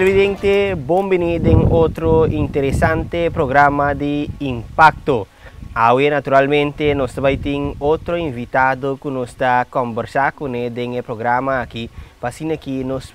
Televidente, bienvenido en otro interesante programa de impacto. Hoy naturalmente nos vai ter outro invitado que nos está conversar com ele em programa aqui, para que nos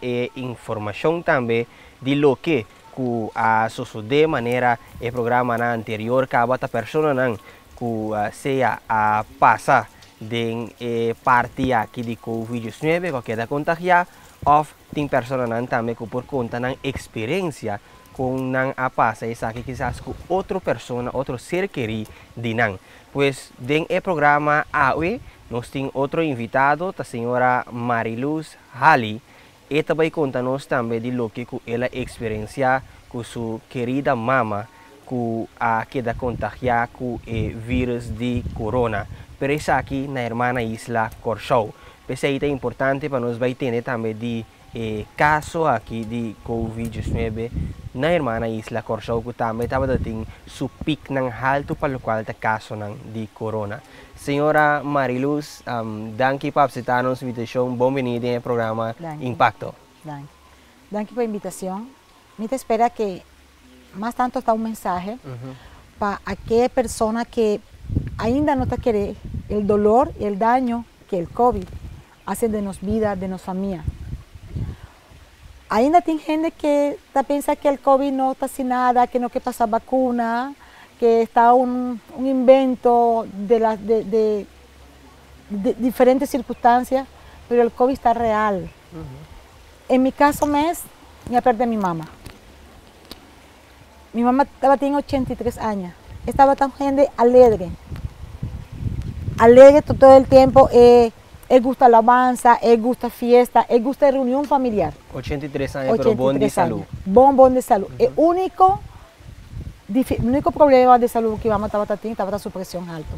e informação também de lo que que a suceder maneira o programa anterior que a pessoa não que seja a passar de eh, parte aqui de Covid-19 que queda contagiar of tem pessoas também por conta da experiência com não a passa e sabe quizás com outra pessoa, outro ser querido de não. Pois, em o programa AUE, nós temos outro invitado, a senhora Mariluz Hali, e também conta-nos também de lo que ela experiencia com sua querida mama, que a queda contagiada com o vírus de corona. Pero aqui na irmã Isla Corsou. É importante para nós vai ter também de eh, caso aqui de COVID-19 na hermana Isla Corsao que também estava dating su peak ng alto pelo qual ta caso ng di corona. Senhora Mariluz, um, danke por aceitar nossa invitação. Bem-vinda ao programa Danke. Impacto. Danke. Danke por la invitación. Me espera que más tanto está un mensaje para aquella persona que ainda no te quiere el dolor y el daño que el COVID hace de nos vida, de nos familia. Ainda tem gente que tá, pensa que o COVID não está sin nada, que não quer passar vacuna, que está um, um invento de, la, de, de, de diferentes circunstâncias, mas o COVID está real. En mi caso, mes, me perdí a mi mamá. Mi mamá estaba, tiene 83 años. Estaba tan gente alegre. Alegre to- todo el tiempo. Eh, él gusta alabanza, él gusta fiesta, él gusta reunión familiar. 83 anos, pero bom de 83 salud. años. Bom, bom de salud. El único, difi- el único problema de salud que mamá estaba teniendo estaba su presión alta.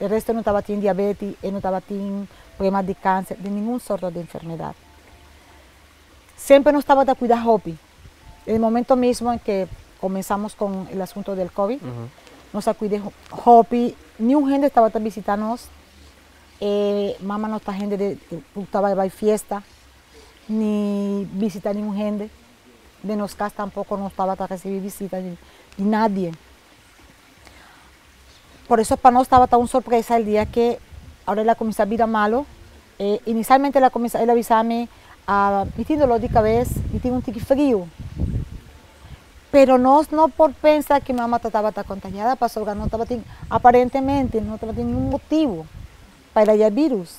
El resto no estaba teniendo diabetes, él no estaba teniendo problemas de cáncer, de ningún sorto de enfermedad. Siempre nos estaba de cuidar Hopi. En el momento mismo en que comenzamos con el asunto del COVID, Uhum. nos acuide Hopi, ni un gente estaba visitándonos, eh, mamá no está gente de, que estaba a fiesta, ni visitar ningún gente, de nos casas tampoco no estaba a recibir visitas, ni, nadie. Por eso para nosotros estaba tan sorpresa el día que ahora la comenzó a vir a malo. Eh, inicialmente la comenzó a avisarme a me tiene dolor de cabeza, me tiene un tique frío. Pero no, no por pensar que mamá estaba estar contagiada, pasó no estaba aparentemente no estaba ningún motivo para el virus.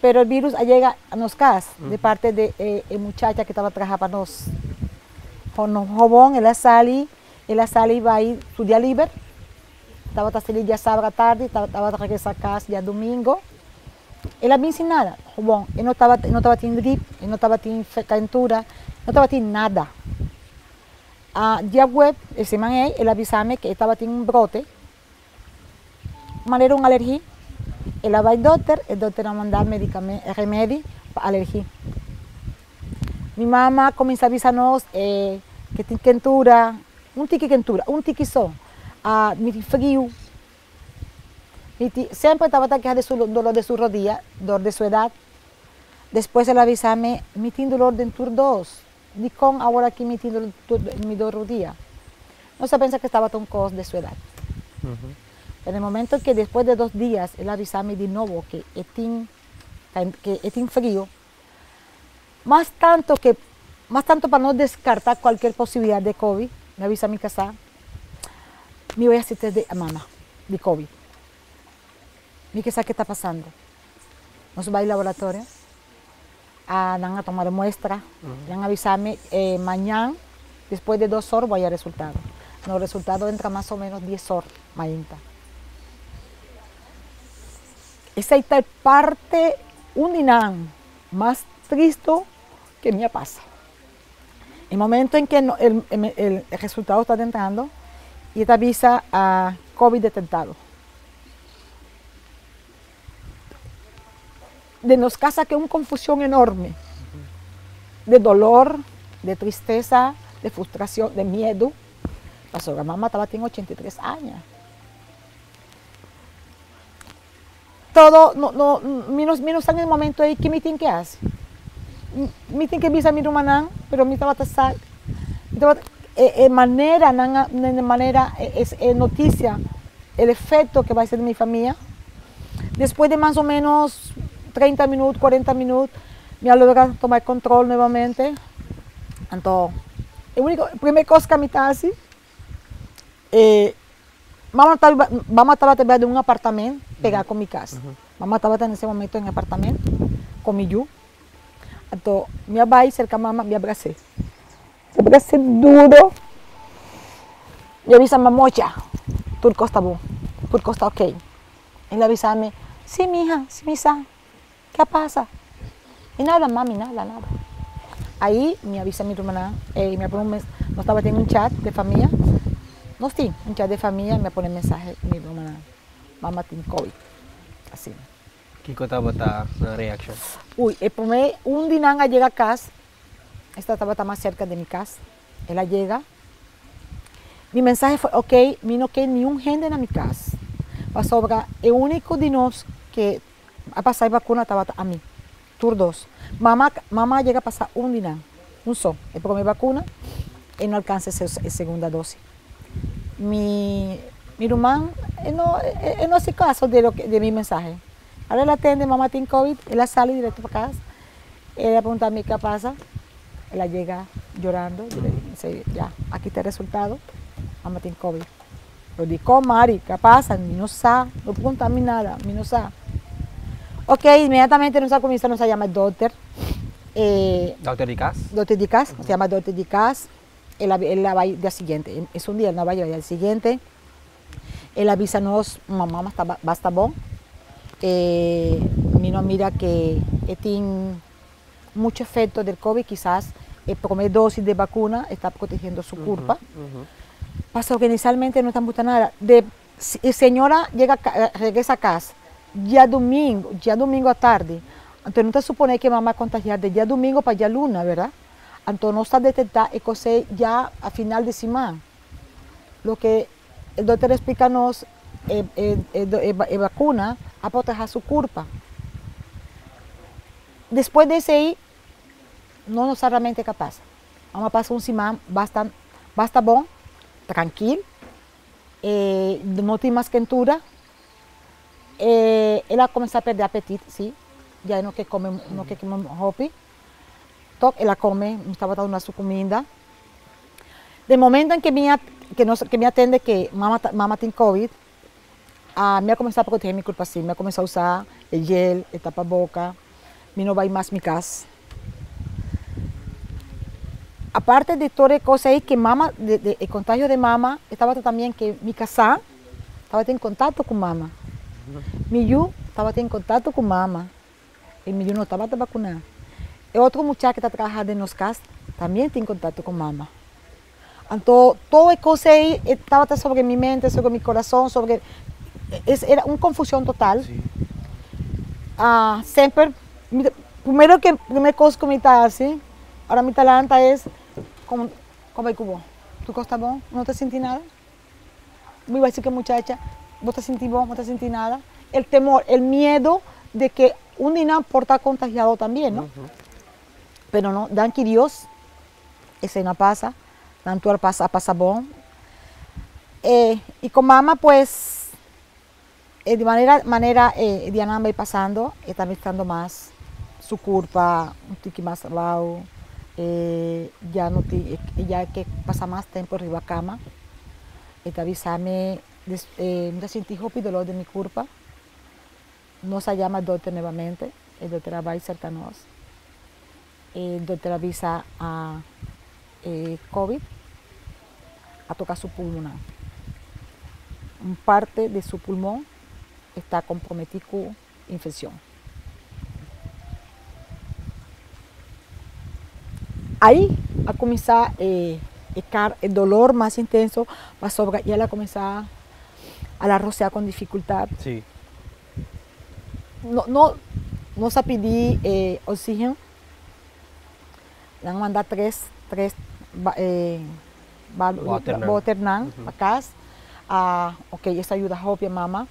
Pero el virus llega a nos casas de parte de eh, eh, muchacha que estaba trabajando para nos. Con nos jobón, ella sale, ella sale y va a ir su día libre. Estaba a salir ya sábado tarde, estaba, estaba a regresar a casa ya domingo. Ela vim sin nada, jobón. Él no estaba, no estaba teniendo gripe, él no estaba teniendo fe- calentura, no estaba teniendo nada. A dia web, esse man aí, ele avisame que estava tendo um brote, mas era uma alergia. Ela vai ao doutor, o doutor vai mandar medicamento, remédio para alergia. Minha mamã começa a avisar nós eh, que tem quentura, um tique quentura, um tique só, ah, frio. Me ti- sempre estava queixando de su dolor de sua rodilla, dor de sua idade. Depois ela avisame, me tem dolor dentro dos. De com agora que me tem dolor minha rodilla. Não se pensa que estava tão coisa de idade. Uhum. En el momento que después de dos días él avisame de nuevo que tiene que frío, más tanto que más tanto para no descartar cualquier posibilidad de COVID, me avisa a mi casa, me voy a hacer test de mamá de COVID. Mi casa qué está pasando. Nos va al laboratorio, a, van a tomar muestra, van a avisarme eh, mañana, después de dos horas voy a resultado. Los resultados entran más o menos 10 horas, mañana. Esa es tal parte unidad más triste que me pasa. El momento en que el, el- el- resultado está entrando y te avisa a COVID detectado. De nos casa que una confusión enorme de dolor, de tristeza, de frustración, de miedo. La mamá estaba tiene 83 años. Todo, no, no, menos, menos en el momento ahí, ¿qué me tiene que hacer? mi tiene que visa mi rumanán, pero mi estaba tasar. Eh, manera, de manera, es noticia, el efecto que va a ser mi familia. Después de más o menos 30 minutos, 40 minutos, me logra tomar control nuevamente. Entonces, la primera cosa que me está así, eh, mamá estaba, mamá estaba en un apartamento pegado con mi casa. Mamá estaba en ese momento en apartamento con mi yu. Entonces, mi abai cerca mamá me abracé. Me abracé duro. Y avisa mocha, turco está bueno, turco está ok. Y le avisame, sí, mija, sí, misa, ¿qué pasa? Y nada, mami, nada, nada. Ahí me avisa mi hermana, eh, me pone un mes, no estaba teniendo un chat de familia, no sí, un chat de familia, me pone mensaje mi hermana, mamá tiene COVID. Así. ¿Qué estaba la reacción? Uy, el primer, un dinanga llega a casa, esta estaba más cerca de mi casa, ella llega, mi mensaje fue, ok, mi no que ni un gente en mi casa, pasó el único de nos que a pasar vacuna estaba a mí, tur dos. Mamá, mamá llega a pasar un día, un sol, es porque mi vacuna y no alcanza esa segunda dosis. Mi, mi hermano no, no hace caso de, lo que, de mi mensaje. Ahora la atende, mamá tiene COVID, él sale directo para casa. Ella pregunta a mí qué pasa. Ella llega llorando, dice, ya, aquí está el resultado, mamá tiene COVID. Yo digo, Mari, ¿qué pasa? Mi no sabe, no pregunta a mí nada, mi no sabe. Ok, inmediatamente nos comienza, nos llama doctor. Eh, ¿Doctor Dicas? Doctor Dicas, uh -huh. se llama doctor Dicas. Él, él la va al día siguiente, es un día, él no va a ir al siguiente. Él avisa nos, mamá, basta, basta bon. Eh, no mira que tiene mucho efecto del COVID, quizás el primer dosis de vacuna está protegiendo su culpa. Uh -huh, uh -huh. Pasa que inicialmente no está nada. De, señora llega, regresa a casa, ya domingo, ya domingo a tarde. Entonces no te supone que mamá contagiar de ya domingo para ya luna, ¿verdad? Entonces no está detectada y cosa ya a final de semana. Lo que el doctor explica nos, eh, eh, eh, vacuna a proteger su culpa. Después de ese no necesariamente capaz. Vamos a pasar un semana bastante, basta bom, tranquilo, eh, no tiene más quentura, eh, ela começa a perder apetite, sim. Já não quer comer, não quer comer Então, ela come, não estava dando a sua comida. De momento em que minha que, nos, que me atende que mama, mama tem Covid, a minha começar a proteger minha culpa assim, me começar a usar o gel, o tapa-boca, me não vai mais me casa. Aparte de toda coisa aí que mama, de, de, de contágio de mama, estava também que me casar, estava em contato com mama. Miyu estaba en contacto con mamá y Miyu no estaba vacunada. Otro muchacho que está trabajando en los CAS también tiene contacto con mamá. Entonces, todo el cosa ahí estaba sobre mi mente, sobre mi corazón, sobre... Es, era una confusión total. Sí. Uh, siempre, primero que primera cosa que me está así, ahora mi talanta es como, como el cubo. ¿Tú estás bien? ¿No te sentí nada? Voy a decir que muchacha, vos te sentís vos, no te sentís nada. El temor, el miedo de que un día por estar contagiado también, ¿no? Uh -huh. Pero no, dan que Dios, ese no pasa, dan tu pasa, pasa bon. Eh, y con mamá, pues, eh, de manera, manera eh, Diana va pasando, está estando más su culpa, un tiki más abajo, eh, ya, no ya que pasa más tiempo arriba a cama, está avisame eh, me sentí hopi dolor de mi culpa. Nos llama el doctor nuevamente, el doctor va cerca de El doctor avisa a eh, COVID a tocar su pulmón. Un parte de su pulmón está comprometido con infección. Ahí a comenzar eh, el dolor más intenso, va sobre, y ella comenzar a la rociar con dificultad. Sí. No, no, no se pedí eh, oxígeno. Le han mandado tres, tres eh, uh -huh. Uh, ok, esa ayuda a mamá.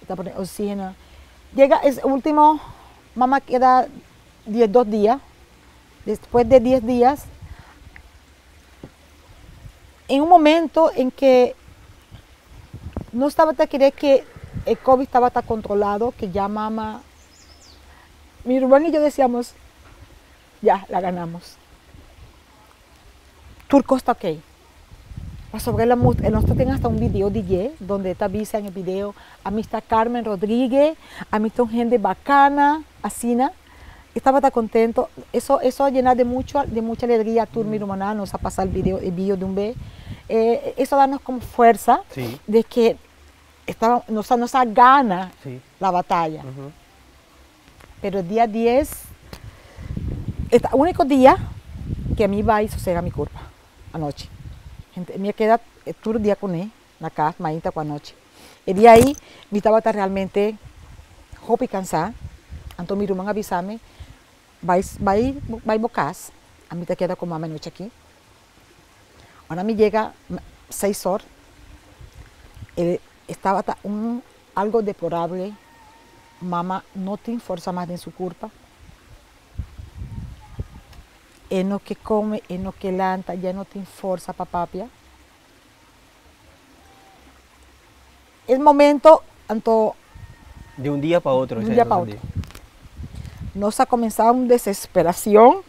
Está poniendo oxígeno. Llega, es último, mamá queda diez, dos días después de 10 días, en un momento en que no estaba te querer que el COVID estaba tan controlado que ya mamá, mi hermano y yo decíamos, ya, la ganamos. Turco está ok. Sobre la música, nosotros tenemos hasta un video DJ donde está vista en el video. A mí está Carmen Rodríguez, a mí está gente bacana, Asina. Estaba tan contento. Eso, eso llena de, mucho, de mucha alegría a Turmi mm. Romana, nos ha pasado el video, el video de un B. Eh, eso darnos como fuerza de que estaba, nos, nos gana la batalla. Pero el día 10, el único día que a mí va y sosega mi culpa, anoche. Gente, me queda todo el día con él, la casa, mañana con anoche. El día ahí, mi estaba realmente hopi cansada. Entonces mi hermano avisame, vais, vais, vais bocas, a mí te queda con mamá noche aquí. Ahora me llega seis horas, estaba un, algo deplorable, mamá no tiene fuerza más en su culpa. En lo que come, en lo que lanta, ya no tiene fuerza para papia. El momento, tanto de un día para otro. De un día para otro. Nos ha comenzado una desesperación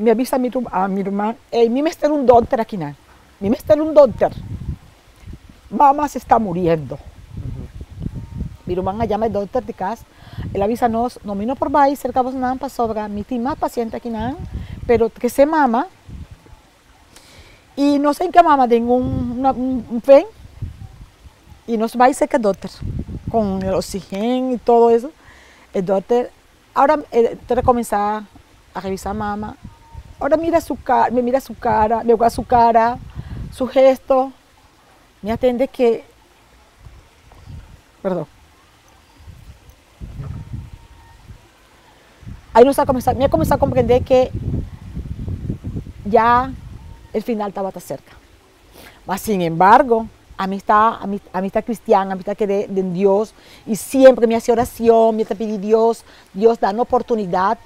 me avisa a mi, a mi hermano, hey, mi me está un doctor aquí, ¿no? mi me está un doctor. Mamá se está muriendo. Mi hermano llama al doctor de casa, él avisa nos, no vino por ahí, cerca de para sobra, mi tiene más paciente aquí, ¿no? Pero que se mama. Y no sé en qué mamá tengo un, un, un fen, y nos va a cerca el doctor, con el oxígeno y todo eso. El doctor, ahora eh, te comenzar a revisar a mamá, Ahora mira su cara, me mira su cara, me a su cara, su gesto, me atende que, perdón. Ahí nos ha comenzado, me comenzado a comprender que ya el final estaba tan cerca. Mas, sin embargo, amistad, amistad cristiana, amistad que de, de Dios, y siempre me hace oración, me pide Dios, Dios da una oportunidad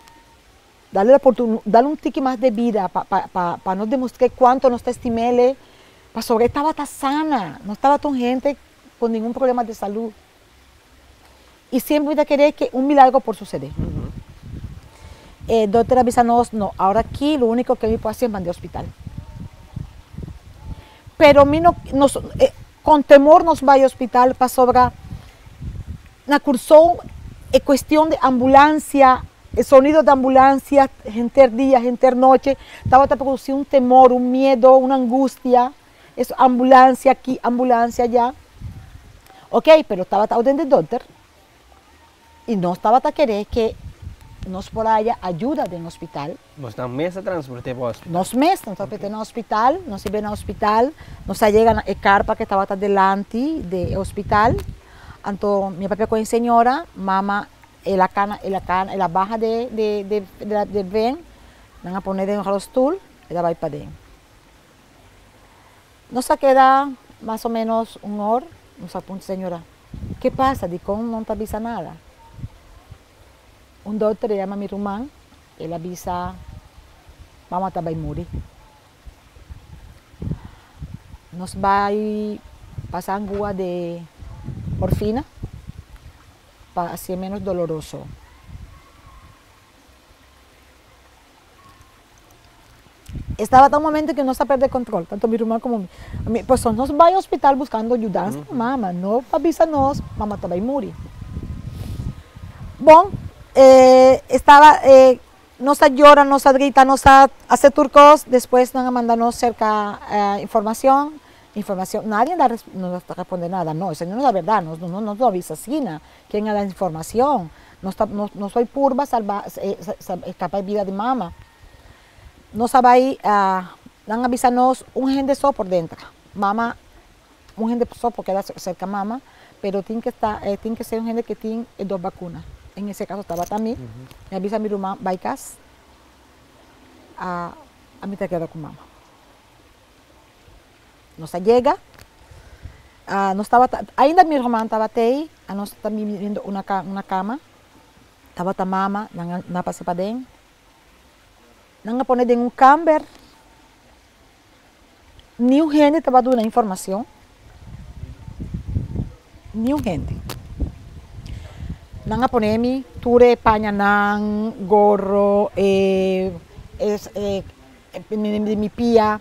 darle, la darle un tique más de vida para pa, pa, nos demostrar cuánto nos estimele, para sobre estaba tan sana, no estaba tan gente con ningún problema de salud. Y siempre a querer que un milagro por suceder. Eh, doctora Bisanos, no, ahora aquí lo único que me puedo hacer es mandar al hospital. Pero mí no, nos, eh, con temor nos va al hospital para sobra. La cursó en cuestión de ambulancia el sonido de ambulancia, gente día, gente noche, estaba produciendo un temor, un miedo, una angustia. Es ambulancia aquí, ambulancia allá. Ok, pero estaba del doctor y no estaba a querer que nos por allá ayuda del hospital. Nos dan mesa transporte para hospital. Nos mes transporte en hospital, nos iban al hospital, nos llegan a carpa que estaba delante del hospital. Entonces, mi papá con señora, mamá la cana, la cana, la baja de, de, de, de, de ven, van a poner en los tool y la va a ir para dentro. Nos queda más o menos un hora, nos apunta señora, ¿qué pasa? ¿De cómo no te avisa nada? Un doctor le llama a mi rumán, él avisa, vamos a morir. Nos va a pasar agua de morfina, para así menos doloroso. Estaba tan momento que no se pierde control, tanto mi hermano como mi. Pues nos va al hospital buscando ayuda, mamá, no avísanos, mamá te va a morir. Bueno, eh, estaba, eh, nos llora, nos grita, nos hace turcos, después nos mandarnos cerca eh, información, información, nadie da, no responde nada, no, Señor no es la verdad, no, no, no, no avisa Sina, quién da información, no, no, no soy purba, salva, eh, escapa vida de mamá. No ahí, uh, dan avisanos un gen de por dentro, mamá, un gen de so porque queda cerca mamá, pero tiene que, estar, eh, tiene que ser un gen que tiene dos vacunas. En ese caso estaba también, uh -huh. me avisa mi hermano, Baicas, a, a mí te quedo con mamá nos llega, uh, nos estaba, ainda mi hermana estaba ahí, a nós está viviendo una, una cama, estaba a mama, na, na para dentro. Nanga poner en un camber. Ni un gente estaba dando información. Ni un gente. Nanga poner mi ture pañanán, gorro, eh, es, eh, de mi, de mi pía.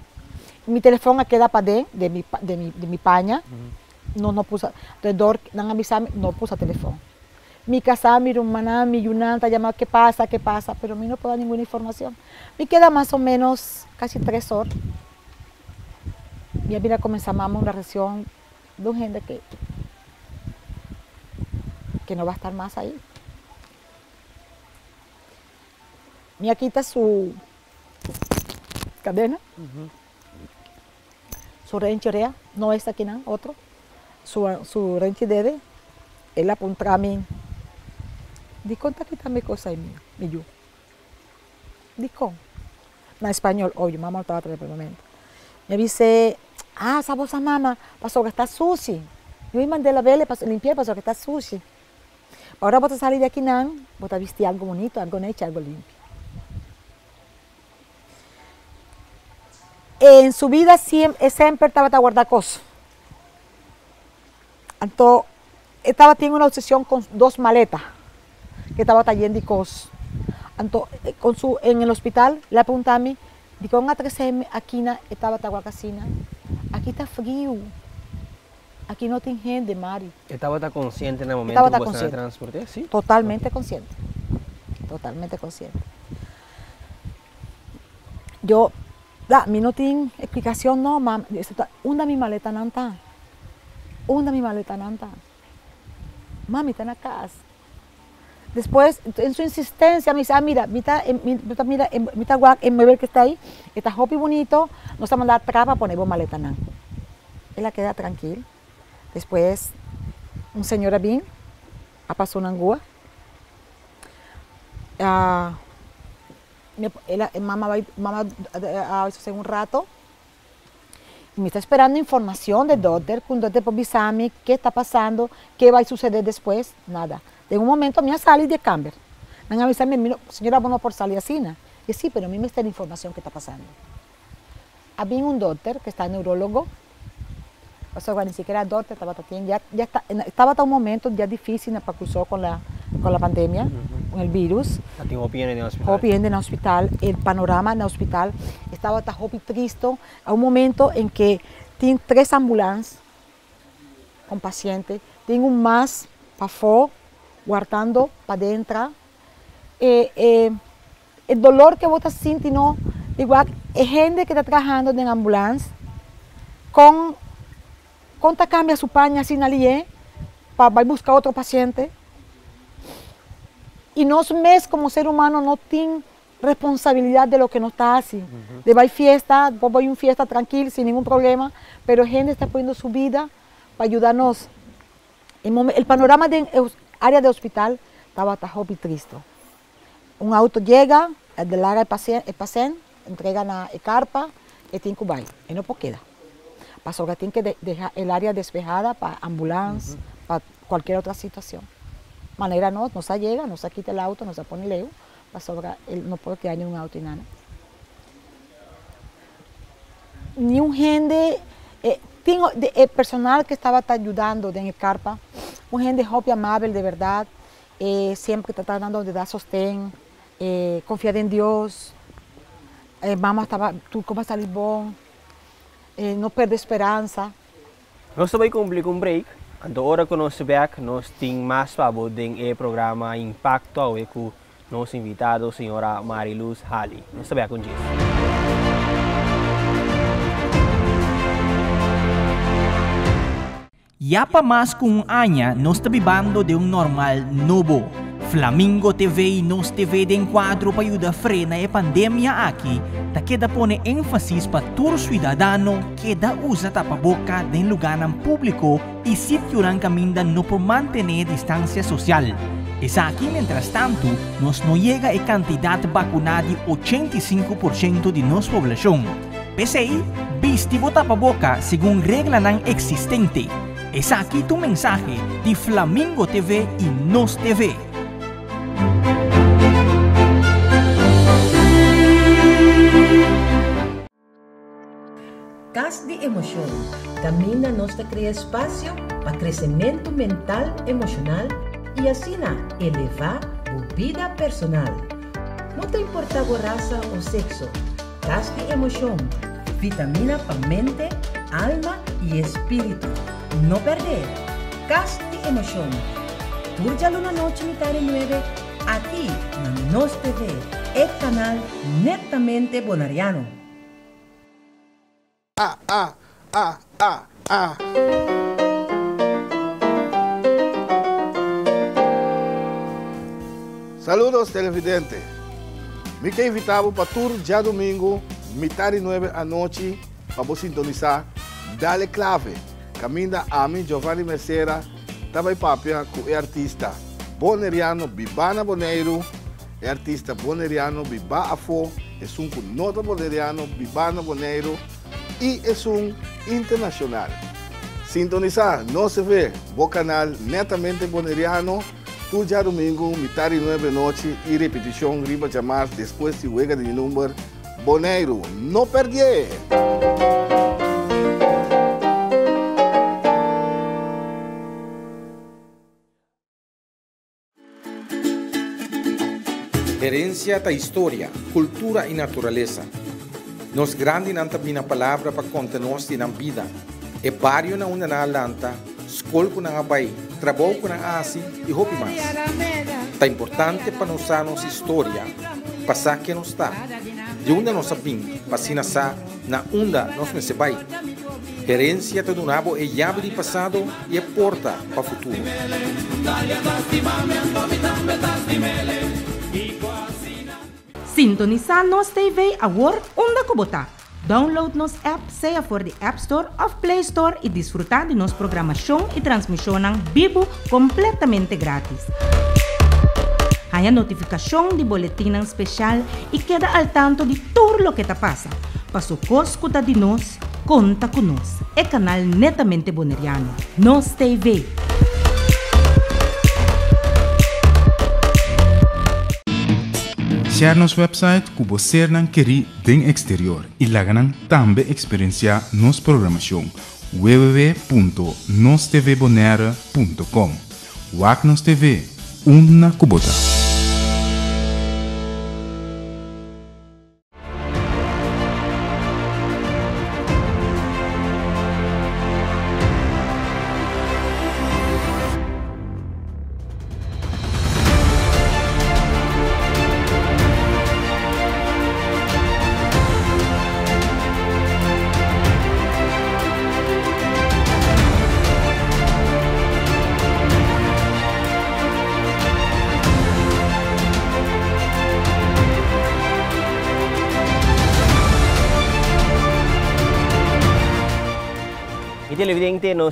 Mi teléfono queda para de, de mi, de mi, de mi paña. No, no puse, alrededor, nanga avisarme, no puse teléfono. Mi casa, mi hermana, mi yunanta, llamaba, ¿qué pasa? ¿Qué pasa? Pero a mí no puedo dar ninguna información. Me queda más o menos casi tres horas. Y mira comenzamos una reacción de gente que, que no va a estar más ahí. Mira, quita su cadena, su rencherea, no esta aquí, no, otro, su, su dede, él apunta a mí. Di conta que também coisa aí, me yo. Di com. Na espanhol, obvio, mamá estaba atrás pelo momento. Me dice, ah, esa voz mamá, pasó que está sushi. Yo me mandé la vela para limpiar, pasó que está sushi. Ahora vos salir de aquí, nan, vos a vestir algo bonito, algo hecho, algo limpio. En su vida siempre, siempre estaba a guardar cosas. Entonces, estaba teniendo una obsesión con dos maletas que estaba trayendo cosas. Entonces, eh, con su, en el hospital, le pregunté a mí, digo, en 3M, aquí estaba Tahuacacina, aquí está frío, aquí no tiene gente, Mari. Estaba tan consciente en el momento Estaba que consciente. transporte, sí. Totalmente consciente. Totalmente consciente. Yo, la, mi no tiene explicación, no, mam. Eso está- Una mi maleta nanta. Una mi maleta nanta. Mami, está en la casa. Después, en su insistencia, me dice, ah, mira, mira, mi- mira, mira, mira, guac, en ver que está ahí, está hopi bonito, nos va a mandar atrás para poner maleta. Él la queda tranquila. Después, un señor bien, a angúa. Ah, eh, mamá mamá a hace un rato y me está esperando información de doctor, con doctor por avisarme qué está pasando, qué va a suceder después, nada. De un momento me salí de camber. Me han avisado, "Mira, señora, bueno por salir así, ¿no?". Y sí, pero a mí me está la información que está pasando. Había un doctor que está neurólogo, o sea, ni siquiera doctor, estaba también, ya, ya está, en- estaba hasta un momento ya difícil, para cruzar con la, con la pandemia, con el virus. Bien en el hospital. Hopi en el hospital, el panorama en el hospital estaba hasta Hopi triste a un momento en que tiene tres ambulancias con pacientes, tiene un más para afuera, guardando para adentro. Eh, eh, el dolor que vos estás sintiendo, igual, es gente que está trabajando en ambulancia con, con ta cambia su paña sin alié para buscar otro paciente. Y nos mes como ser humano no tiene responsabilidad de lo que no está haciendo. De ir fiesta, vos voy a una fiesta tranquilo, sin ningún problema, pero gente está poniendo su vida para ayudarnos. El, panorama del área de hospital estaba hasta hobby triste. Un auto llega, el del área de paciente, el paciente entrega la carpa y tiene que ir. Y no puede quedar. Que tiene que de- dejar el área despejada para ambulancia, para cualquier otra situación. Manera no, no se llega, no se quita el auto, no se pone lejos, pasó que él no puede quedar ni un auto ni nada. Ni un gente, eh, tengo de, el personal que estaba ta- ayudando en el carpa, un gente joven amable de verdad, eh, siempre está tratando de dar sostén, eh, confiar en Dios, eh, vamos, estaba, tú cómo vas a salir bon, eh, no perder esperanza. Nós também cumprir um break. Então, hora que nós back, nós temos mais favor do programa Impacto ao com nosso invitado, senhora Mariluz Halley. Nós também com isso. Ya pa más que un año nos está vivando de un normal nuevo. Flamingo TV y Nos TV de encuadro para ayudar a frenar la pandemia aquí, ta queda pone énfasis para todo ciudadano que da usa tapaboca en lugar público y sitio en caminda no por mantener distancia social. Es aquí, mientras tanto, nos no llega a cantidad vacunada de 85% de nuestra población. Pese ahí, viste tapaboca según regla existente. Es aquí tu mensaje de Flamingo TV y Nos TV. Emoção. Camina nos cria espaço para crescimento mental, emocional e assim elevar a vida personal. Não te importa a raça ou sexo. Gas de Emoção. Vitamina para mente, alma e espírito. Não perder. Gas de Emoção. Turja Luna Noche Mitad 9 aqui na Nos TV, é canal netamente bonariano. Ah, ah, ah, ah, ah. Saludos televidente. Me que invitado para tour já domingo, metade nove à noite, para você sintonizar Dale Clave. Caminha a mim, Giovanni Messera, também papia com o artista boneriano Bibana Boneiro, artista boneriano Biba Afo, é um nota boneriano Bibana Boneiro e é um internacional. Sintonizar, não se vê, o canal netamente boneriano, tu já domingo, metade nove noite e repetição riba chamar depois de huega de número Boneiro. Não perde! Herencia da história, cultura e natureza. Nos grande nanta bina palavra para conta-nos na vida. E barrio na una na lanta, escola com na abai, trabalho na asi e hopi mais. Tá importante para nós nossa história, passar que nos está. De onde nós sabim, passina sa, na onda nós me vai. Herência do nabo é chave de passado e porta para futuro. Sintoniza nos TV agora onde kubota. Download nos app, seja for de App Store of Play Store e desfrutar de nossa programação e transmissão vivo completamente grátis. Há notificação de boletim especial e queda al tanto de tudo o que está passa. Passo coscuta de nós, conta conosco. É canal netamente boneriano. Nos TV. Share nos website que você não quer den exterior e lá também experienciar nos programação www.nostvbonera.com Wagnos TV, uma cubota.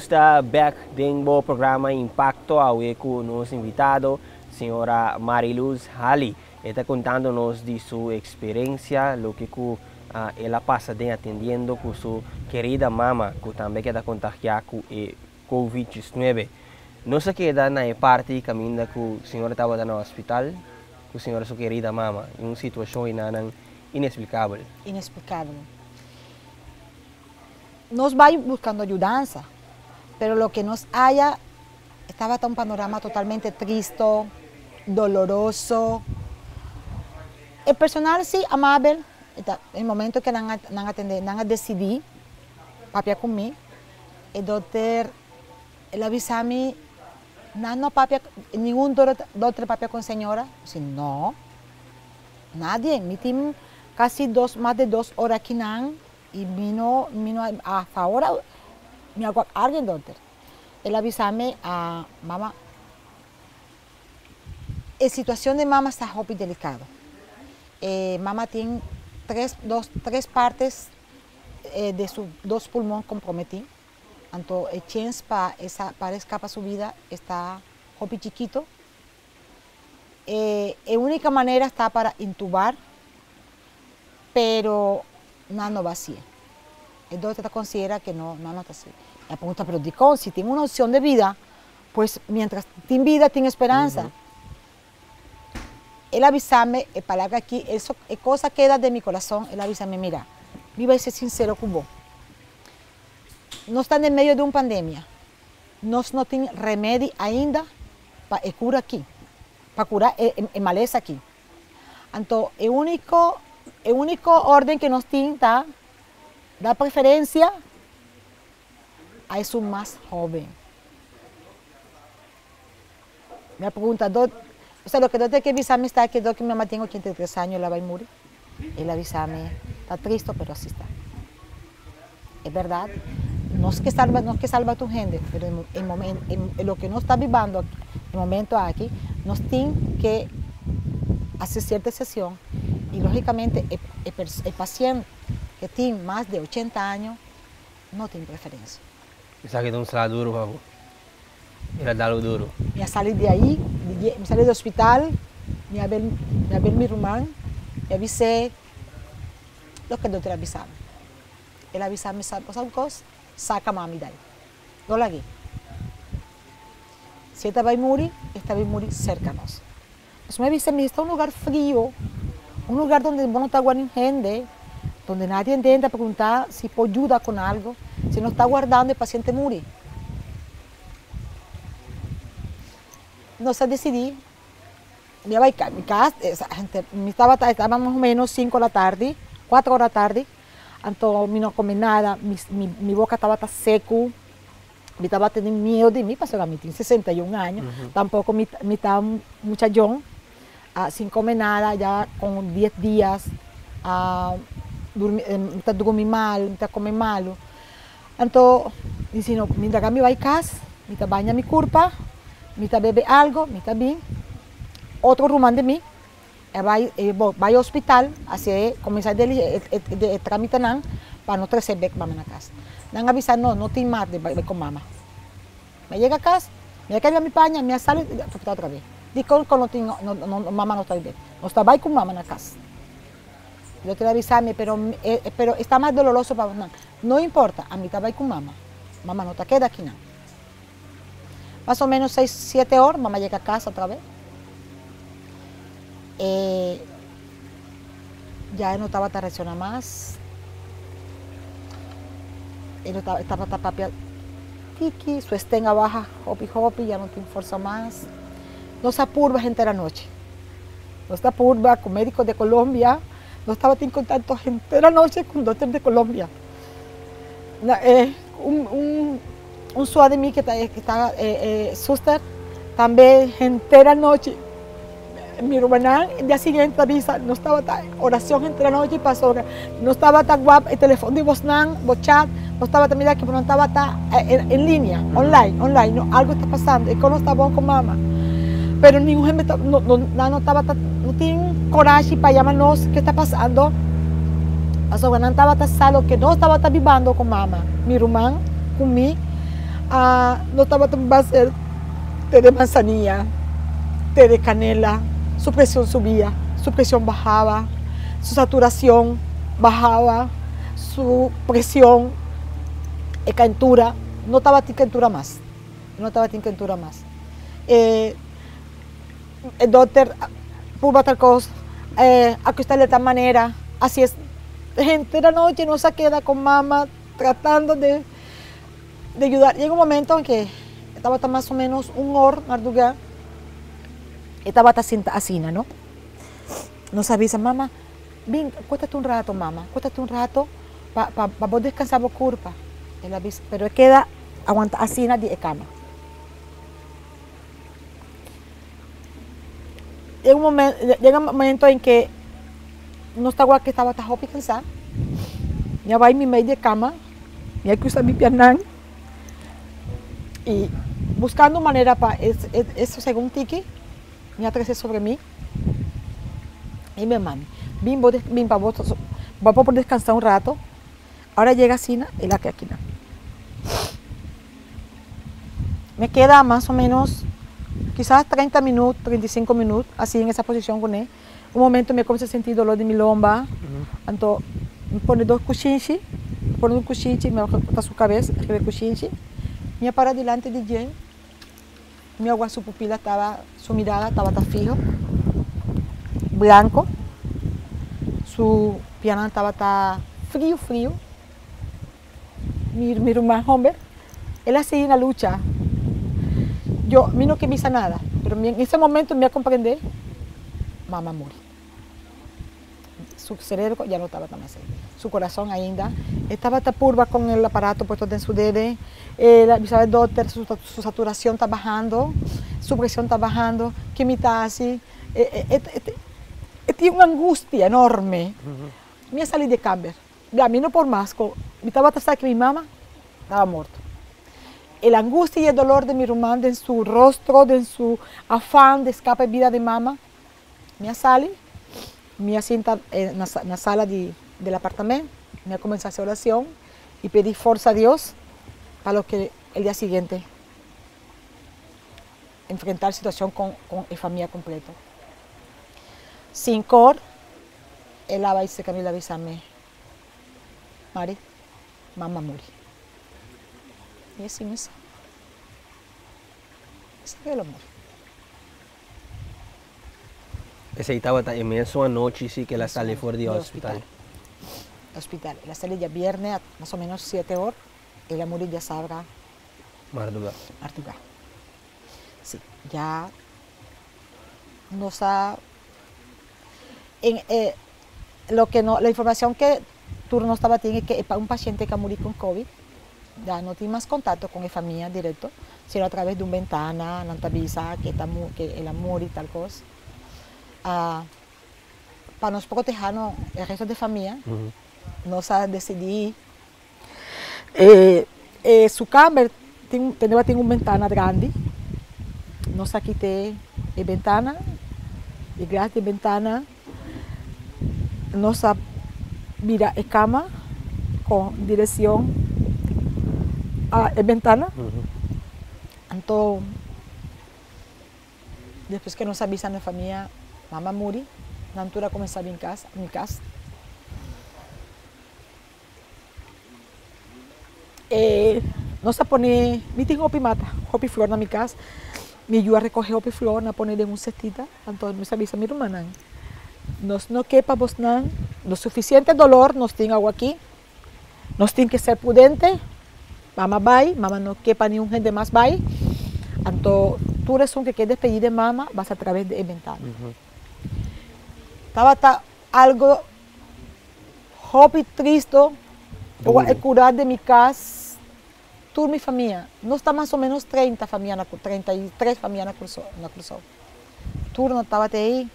Está back dentro programa Impacto a com nosso invitado, senhora Mariluz Hali. Está contando-nos de sua experiência, o que uh, ela passa de atendendo com sua querida mama, que também queda contagiada com o Covid-19. Não se queda na parte caminho que a senhora estava no hospital, com a senhora sua querida mama, em uma situação inexplicável. Inexplicável. nos va buscando ayudanza, pero lo que nos haya, estaba hasta un panorama totalmente triste, doloroso. El personal sí, amable, el momento que han, han han decidido, papia conmigo, el doctor, él avisa a mí, no, no papia, ningún doctor papia con señora, si no, nadie, mi team casi dos, más de dos horas aquí y vino, vino a favor me hago alguien doctor. Él avisame a mamá. La situación de mamá está muy delicado. Eh, mamá tiene tres, dos, tres partes eh, de sus dos pulmones comprometidos. Entonces, el chance para, esa, para escapar su vida está muy chiquito. Eh, la única manera está para intubar, pero no vacía. El doctor considera que no, no, no está así. La pregunta, pero Dicón, si tiene una opción de vida, pues mientras tiene vida, tiene esperanza. Él avisame, el palabra aquí, eso, es cosa queda de mi corazón, él avísame, mira, viva y ser sincero con vos. nós estamos em meio de uma pandemia. Nós não temos remédio ainda para curar aqui, para curar a maleza aqui. Então, o único, o único ordem que nós temos tá, da preferência a isso mais jovem. Me pergunta, o sea, lo que tengo que avisarme está que que mi mamá tiene 83 años, ela vai morir. Ele avisa-me, está triste, pero así está. Es verdad, no es que salva, no es que salva a tu gente, pero en, en, en, en lo que no está viviendo en el momento aquí, nos tiene que hacer cierta sesión y lógicamente el paciente que tiene más de 80 años no tiene preferencia. Bisa que un salário duro, favor. Era dar o duro. Me salí de ahí, me salí del hospital, me a ver, me a ver mi hermano, me avisé lo que el doctor avisaba. Ele avisava-me, sabe, sabe coisa? Saca a mami daí. Eu larguei. Se esta vai morrer, esta vai morrer cerca de nós. Mas me avisa, me está um lugar frio, um lugar onde não está gente, onde nadie tenta perguntar se pode ajudar com algo. Se não está guardando, o paciente morre. Nós decidimos, me vai mi casa, me estava, estava mais ou menos 5 da tarde, 4 horas da tarde, então me não come nada, mi, mi, mi boca estava tá seco, me estava tendo medo de mim, porque eu tenho 61 anos, uhum. tampouco me, me estava mucha John, uh, sem comer nada, já com 10 dias, uh, dormi, eh, dormindo mal, me está comendo mal. Então, disse, não, me dá me vai casa, me está banha minha culpa, está bebe algo, me está bem. Outro rumano de mim, vai, vai ao hospital, assim, começar dele, de, tramite não, para não trazer back mama na casa. Não, não tem mais de vai com mama. Me chega a casa, me quer me panha, me sale, outra vez. Digo que não tem, não, não, mama não está bem. Não está bem com mama na casa. Eu quero avisar-me, pero, eh, pero está mais doloroso para mamá. Não importa, a mim está bem com mama. Mama não está queda aqui não. Mais ou menos 6, 7 horas, mamá chega a casa outra vez. Eh, ya no estaba tan reacciona más. Él estaba, estaba tapapia Kiki, su estenga baja, hopi hopi, ya no tiene fuerza más. Nos apurba gente la noche. Nos apurba con médicos de Colombia. No estaba en contacto gente la noche con doctores de Colombia. Eh, un, un, un suave de mí que está, que está eh, eh, suster, también gente la noche mi hermana el día siguiente avisa, no estaba tan, oración entre la noche y pasó, no estaba tan guapo, el teléfono de Bosnan, chat, no estaba también que no estaba tan, en, en, línea, online, online, no, algo está pasando, y que no estaba con mamá. Pero ningún no, no, no, estaba tan, no tiene coraje para llamarnos qué está pasando. La sobrina estaba tan salo que no estaba tan viviendo con mamá. Mi hermano, conmigo, uh, no estaba tan a ser té de manzanilla, té de canela, su presión subía, su presión bajaba, su saturación bajaba, su presión, e cantura, no estaba cantura más, no estaba cantura más. Eh, el doctor cosa, eh, acostarle de tal manera, así es. Gente de la noche no se queda con mamá tratando de, de ayudar. Llega un momento en que estaba más o menos un hora, madrugada, estaba así, ¿no? Nos avisa, mamá, ven, cuéntate un rato, mamá, cuéntate un rato para pa, pa descansar por culpa. Pero queda aguanta así de cama. Llega un, momento, llega un momento en que no igual que estaba tan cansada. Ya va en mi medio de cama, ya que usa mi pierna y buscando manera para eso según Tiki, me atrasé sobre mí. Y mi mami, para vos, vamos por descansar un rato. Ahora llega Sina y la que aquí. Me queda más o menos, quizás 30 minutos, 35 minutos, así en esa posición con él. Un momento me comienzo a sentir dolor de mi lomba. Entonces, me pone dos cuchinchi, pone un cuchinchi, me baja su cabeza, arriba del cuchinchi. Me para delante de Jane mi agua, su pupila estaba, su mirada estaba tan fijo, blanco, su piano estaba tan frío, frío. mi, mi hermano Homer, él en la lucha. Yo, a mí no que me hizo nada, pero en ese momento me comprendí, mamá murió. Su cerebro ya no estaba tan así. Su corazón ainda estaba tapurba con el aparato puesto en su dedo. Eh, la doctor, su, su, saturación está bajando, su presión está bajando, así. Eh, eh, eh, tiene una angustia enorme. Me salí de Camber. A mí no por más, me estaba hasta que mi mamá estaba muerta. La angustia y el dolor de mi hermano en su rostro, en su afán de escapar de vida de mamá, me salí, me sienta en la sala de, del apartamento, me comencé a hacer oración y pedí fuerza a Dios para que el día siguiente enfrentar situación con, con la familia completa. Sin cor, él va y se cambió la avisame. Mari, mamá murió. Y así me Ese es el amor. Ese estaba en media noche, sí, que la sale fuera de hospital. hospital. Hospital. La sale ya viernes, a más o menos 7 horas. Ella murió ya sabrá. Marduga. Marduga. Sí, ya nos ha en, eh, lo que no, la información que tú no estaba teniendo es que para un paciente que murió con COVID, ya no tiene más contacto con la familia directo, sino a través de una ventana, una visa que, el amor y tal cosa. Uh, para nos protegernos el resto de familia, uh -huh. nos ha decidido eh, eh, su cámara tenía, tiene una ventana grande, nos ha quitado la ventana, y gracias a la ventana, nos mira la cama con dirección a la ventana. Uh -huh. Entonces, después que nos avisan la familia, mamá murió, la altura comenzaba en casa, en mi casa. Eh, nos pone, me tengo hopi mata, hopi flor en mi casa, me ayuda a recoger hopi flor, a poner en un cestita, entonces nos avisa mi hermana nos no quepa vos lo suficiente dolor nos tiene algo aquí, nos tiene que ser prudente, mamá vai, mamá no quepa ni un gente más entonces tú eres un que quieres despedir de mamá, vas a través de ventana. Uh -huh. Estaba ta, algo hobby triste, uh. el curar de mi casa, toda mi familia, no está más o menos 30 familias, 33 familias na cruzó, na cruzó. Tú no estaba ahí,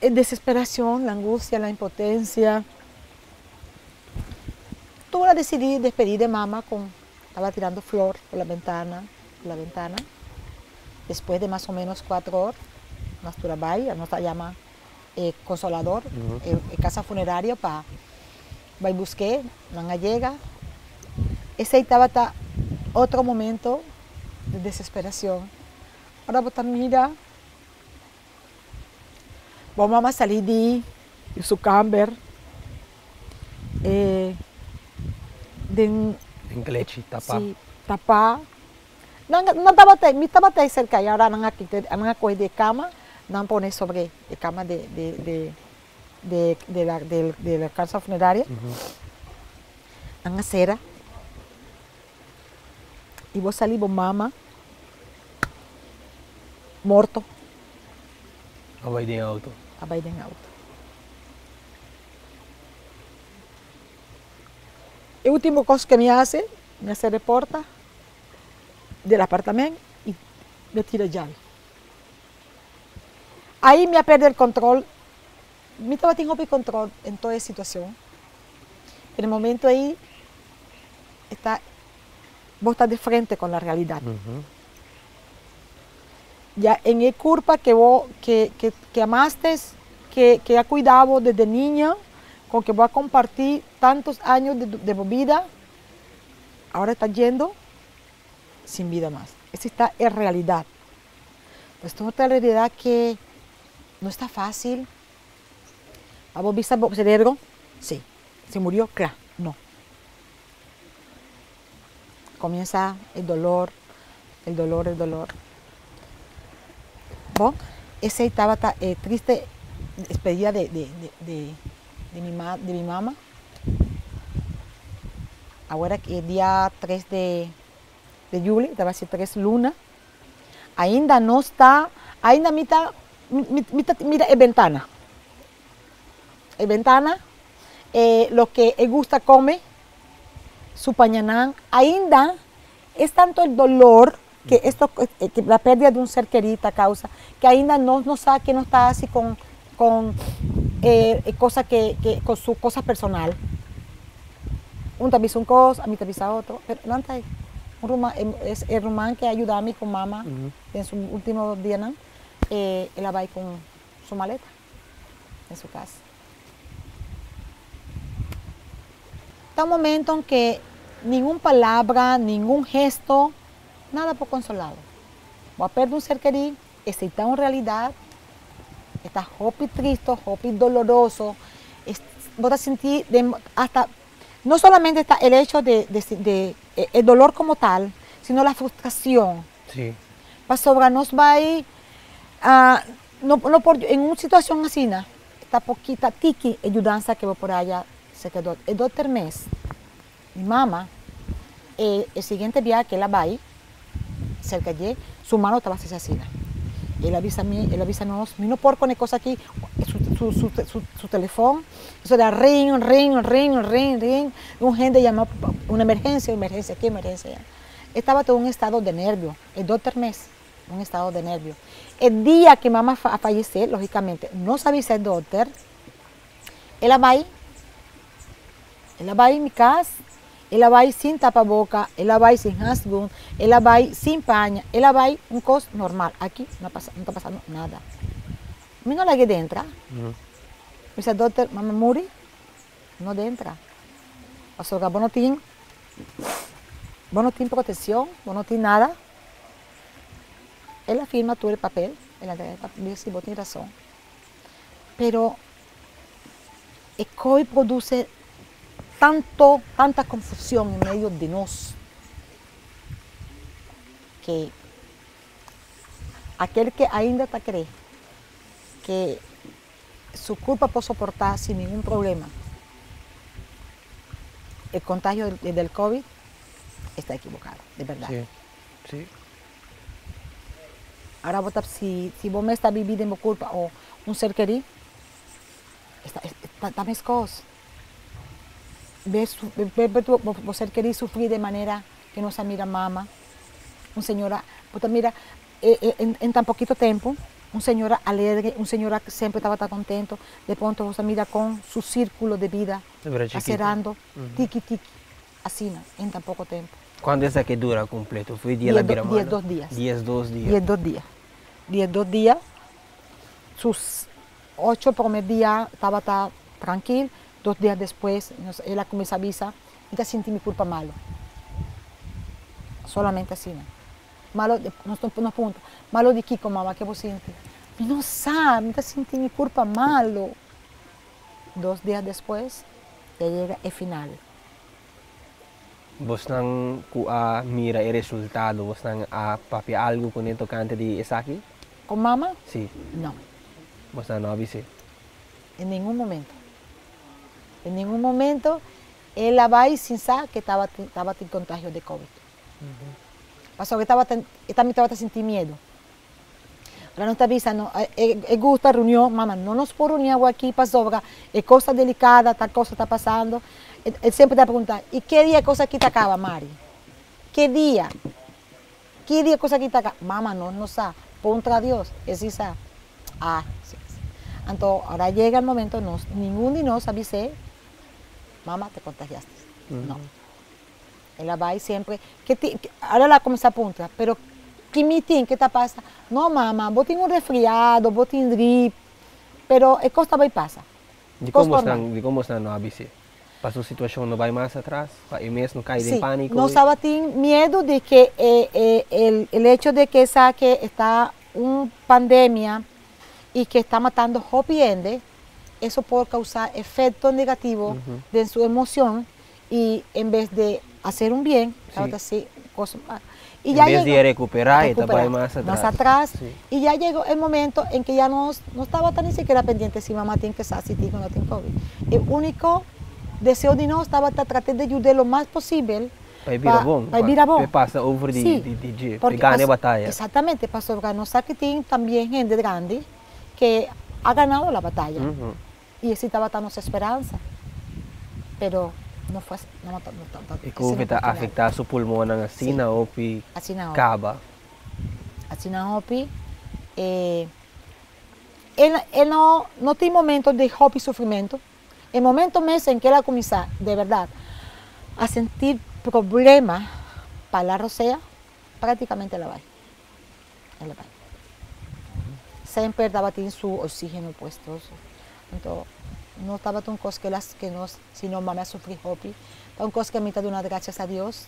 desesperación, la angustia, la impotencia. Tuve decidí despedir de mamá con, estaba tirando flor por la ventana, por la ventana. Después de más o menos cuatro horas, nuestra bahía, nos llama eh, consolador, uh -huh. eh, casa funeraria para va busqué, no llega. Ese estaba otro momento de desesperación. Ahora pues, mira, vamos a salir de su camber eh, de en clechi tapa sí, tapa estaba te mi estaba te cerca y ahora no aquí no coger de cama no poner sobre de cama de de de de, de la de, de, la casa funeraria uh -huh. en acera y vos salí vos mamá morto Abay din auto. Abay din auto. El último cosa que me hace, me hace reporta del apartamento y me tira llave. Ahí me perdido el control. Me estaba teniendo control en toda esa situación. En el momento ahí, está, vos estás de frente con la realidad. Uh -huh ya en el culpa que vos que, que, que amaste, que, que ha cuidado desde niña, con que voy a compartir tantos años de, de vida, ahora está yendo sin vida más. Esa está en realidad. Pues es otra realidad que no está fácil. ¿Vos viste el cerebro? Sí. ¿Se murió? Claro, no. Comienza el dolor, el dolor, el dolor. Bon, ese estaba eh, triste despedida de, de, de, de, mi ma, de mi mamá. ahora que es día 3 de, de julio, deve ser 3 luna, ainda não está, ainda mita, mita, mira, é ventana. É ventana, eh, lo que le gusta come, su pañanán, ainda es tanto el dolor que esto, eh, que la pérdida de un ser querido causa, que ainda no, no sabe que no está así con, con eh, cosa que, que, con su cosa personal. Un avisa un cosa, a mí te avisa otro, pero no ahí. Un rumán, es el rumán que ayuda a mí con mamá en su último día, ¿no? eh, él va con su maleta en su casa. Está un momento en que ninguna palabra, ningún gesto, nada por consolado. Voy a perder un ser querido, está en realidad, está hopi triste, hopi doloroso, es, voy a sentir de- hasta, no solamente está el hecho de, de- de- eh, el dolor como tal, sino la frustración. Sí. Pastor, nos va a ir, ah, no, no por, en una situación así, ¿no? esta poquita tiki ayudanza que va por allá se quedó. El doctor mes, mi mamá, eh, el siguiente viaje que ella va a ir, cerca de su mano estaba asesina. Él avisa mí, él avisa a nosotros, no por con cosa aquí, su, su, su, su, teléfono, eso era ring, ring, ring, ring, ring, un gente llamó una emergencia, emergencia, ¿qué emergencia? Estaba todo en un estado de nervio, el doctor mes, un estado de nervio. El día que mamá fa- falleció, lógicamente, no sabía ser doctor, él va a ir, él va a ir en mi casa, él va a ir sin tapaboca, él va a ir sin hasbun, él va a ir sin paña, él va a ir un cos normal. Aquí no, pasa, no está pasando nada. A mí no la que entra. Me dice, doctor, mamá muri, no entra. O sea, vos no tienes, vos no tienes protección, vos no tienes nada. Él afirma tú el papel, él entrega el papel, dice, sí, vos tienes razón. Pero el COVID produce tanto, tanta confusión en medio de nos que aquel que ainda te cree que su culpa puede soportar sin ningún problema el contagio del, del COVID está equivocado, de verdad. Sí. Sí. Ahora si, si vos me estás viviendo en culpa o un ser querido, está, está, está mis cosas. Ves, su- ve- ve tu ser querido sufrir de manera que no se mira mamá, un señora, te mira eh, eh, en, en tan poquito tiempo, un señora alegre, un señora que siempre estaba tan contento, de pronto vos te mira con su círculo de vida, Pero chiquito. acerando, tiki tiki, así, en tan poco tiempo. ¿Cuándo es que dura completo? Fue día Diez la do- diez, dos días. Diez, dos días. Diez, dos días. Diez, dos días. Sus ocho primer día estaba ta- tranquilo. Dos días después, nos- ella comienza a avisar y te sentí mi culpa malo. Solamente así, ¿no? Malo, de, no, no, no punto. Malo de Kiko, mamá, que vos sientes? Y no sabe, me te sentí mi culpa malo. Dos días después, ya llega el final. Vos nang kua mira el resultado, vos nang a papi algo con el tocante de Isaki? ¿Con mamá? Sí. No. Vos nang no avise. En ningún momento. En ningún momento él la va y sin saber que estaba, estaba en contagio de COVID. Pasó que estaba, ten- él también estaba sin miedo. Ahora no te avisa, no, eh, eh, eh, gusta reunión, mamá, no nos puedo reunir aquí para sobra, es cosa delicada, tal cosa está pasando. Él, él siempre te pregunta, ¿y qué día cosa aquí te acaba, Mari? ¿Qué día? ¿Qué día cosa aquí te acaba? Mamá, no, no sabe, contra Dios, es sí sabe. Ah, sí, sí. Entonces, ahora llega el momento, nos, ninguno de nos avisé, mamá, te contagiaste. No. Ella va y siempre, ¿qué ti- qué- ahora la comienza a apuntar, pero ¿qué mitin? ¿Qué te pasa? No, mamá, vos tienes un resfriado, vos tienes grip, pero es cosa va y pasa. De Cosa normal. están, de como están no avise. Para su situación no va más atrás, para mes no cae de Sí, pánico. no estaba miedo de que eh, eh, el, el hecho de que saque está una pandemia y que está matando ende, eso puede causar efectos negativos de su emoción y en vez de hacer un bien, estaba Sí. así, cosas malas. Y En ya vez de llegó- recuperar, esta recuperar, va más atrás. más atrás. Sí. Y ya llegó el momento en que ya no, no estaba tan ni siquiera pendiente si mamá tiene que estar, si tiene o no tiene COVID. El único deseo de nós estava a tratar de ajudar lo mais possível Vai virar bom. vai virar bom. Vai passar over de, Sim, de, de, de, porque de ganhar a pas- batalha. Exatamente, pastor, porque nós sabemos que tem também gente grande que ha ganado a batalha. Uhum. E esse estava nossa esperança. Pero não foi não, não, não, não, E como está afetar seu pulmão na sina ou pi Assim não. caba. assim na hopi, eh, ele, ele não, não tem momento de hopi e sofrimento. É momento mesmo em que ela começa, de verdade, a sentir problema para a Rosea, praticamente ela vai. Ela vai. Sempre estava tendo seu oxígeno puesto. Então, não estava tão coisa que elas, que nós, se não sofrer hopi, tão coisa que a mitad de uma graças a Deus,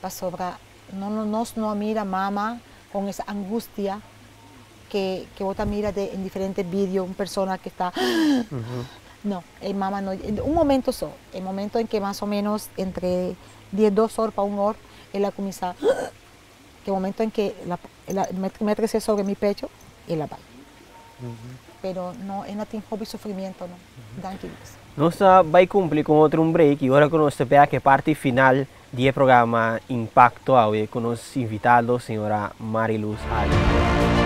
para sobra, não, não, nós não mira mama com essa angústia que, que você mira de, em diferentes vídeos, uma pessoa que está... Não, el mamá no, un momento só, el momento en que más o menos entre 10, 2 horas para 1 hora, ella comienza, que el momento en que la, la, meterse sobre mi pecho, ella va. Pero no, ella no tiene hobby sufrimiento, no, tranquilos. Nós vai cumprir com outro um break e agora nós sabemos que parte final do programa Impacto Aue com nosso invitado, senhora Mariluz Ali.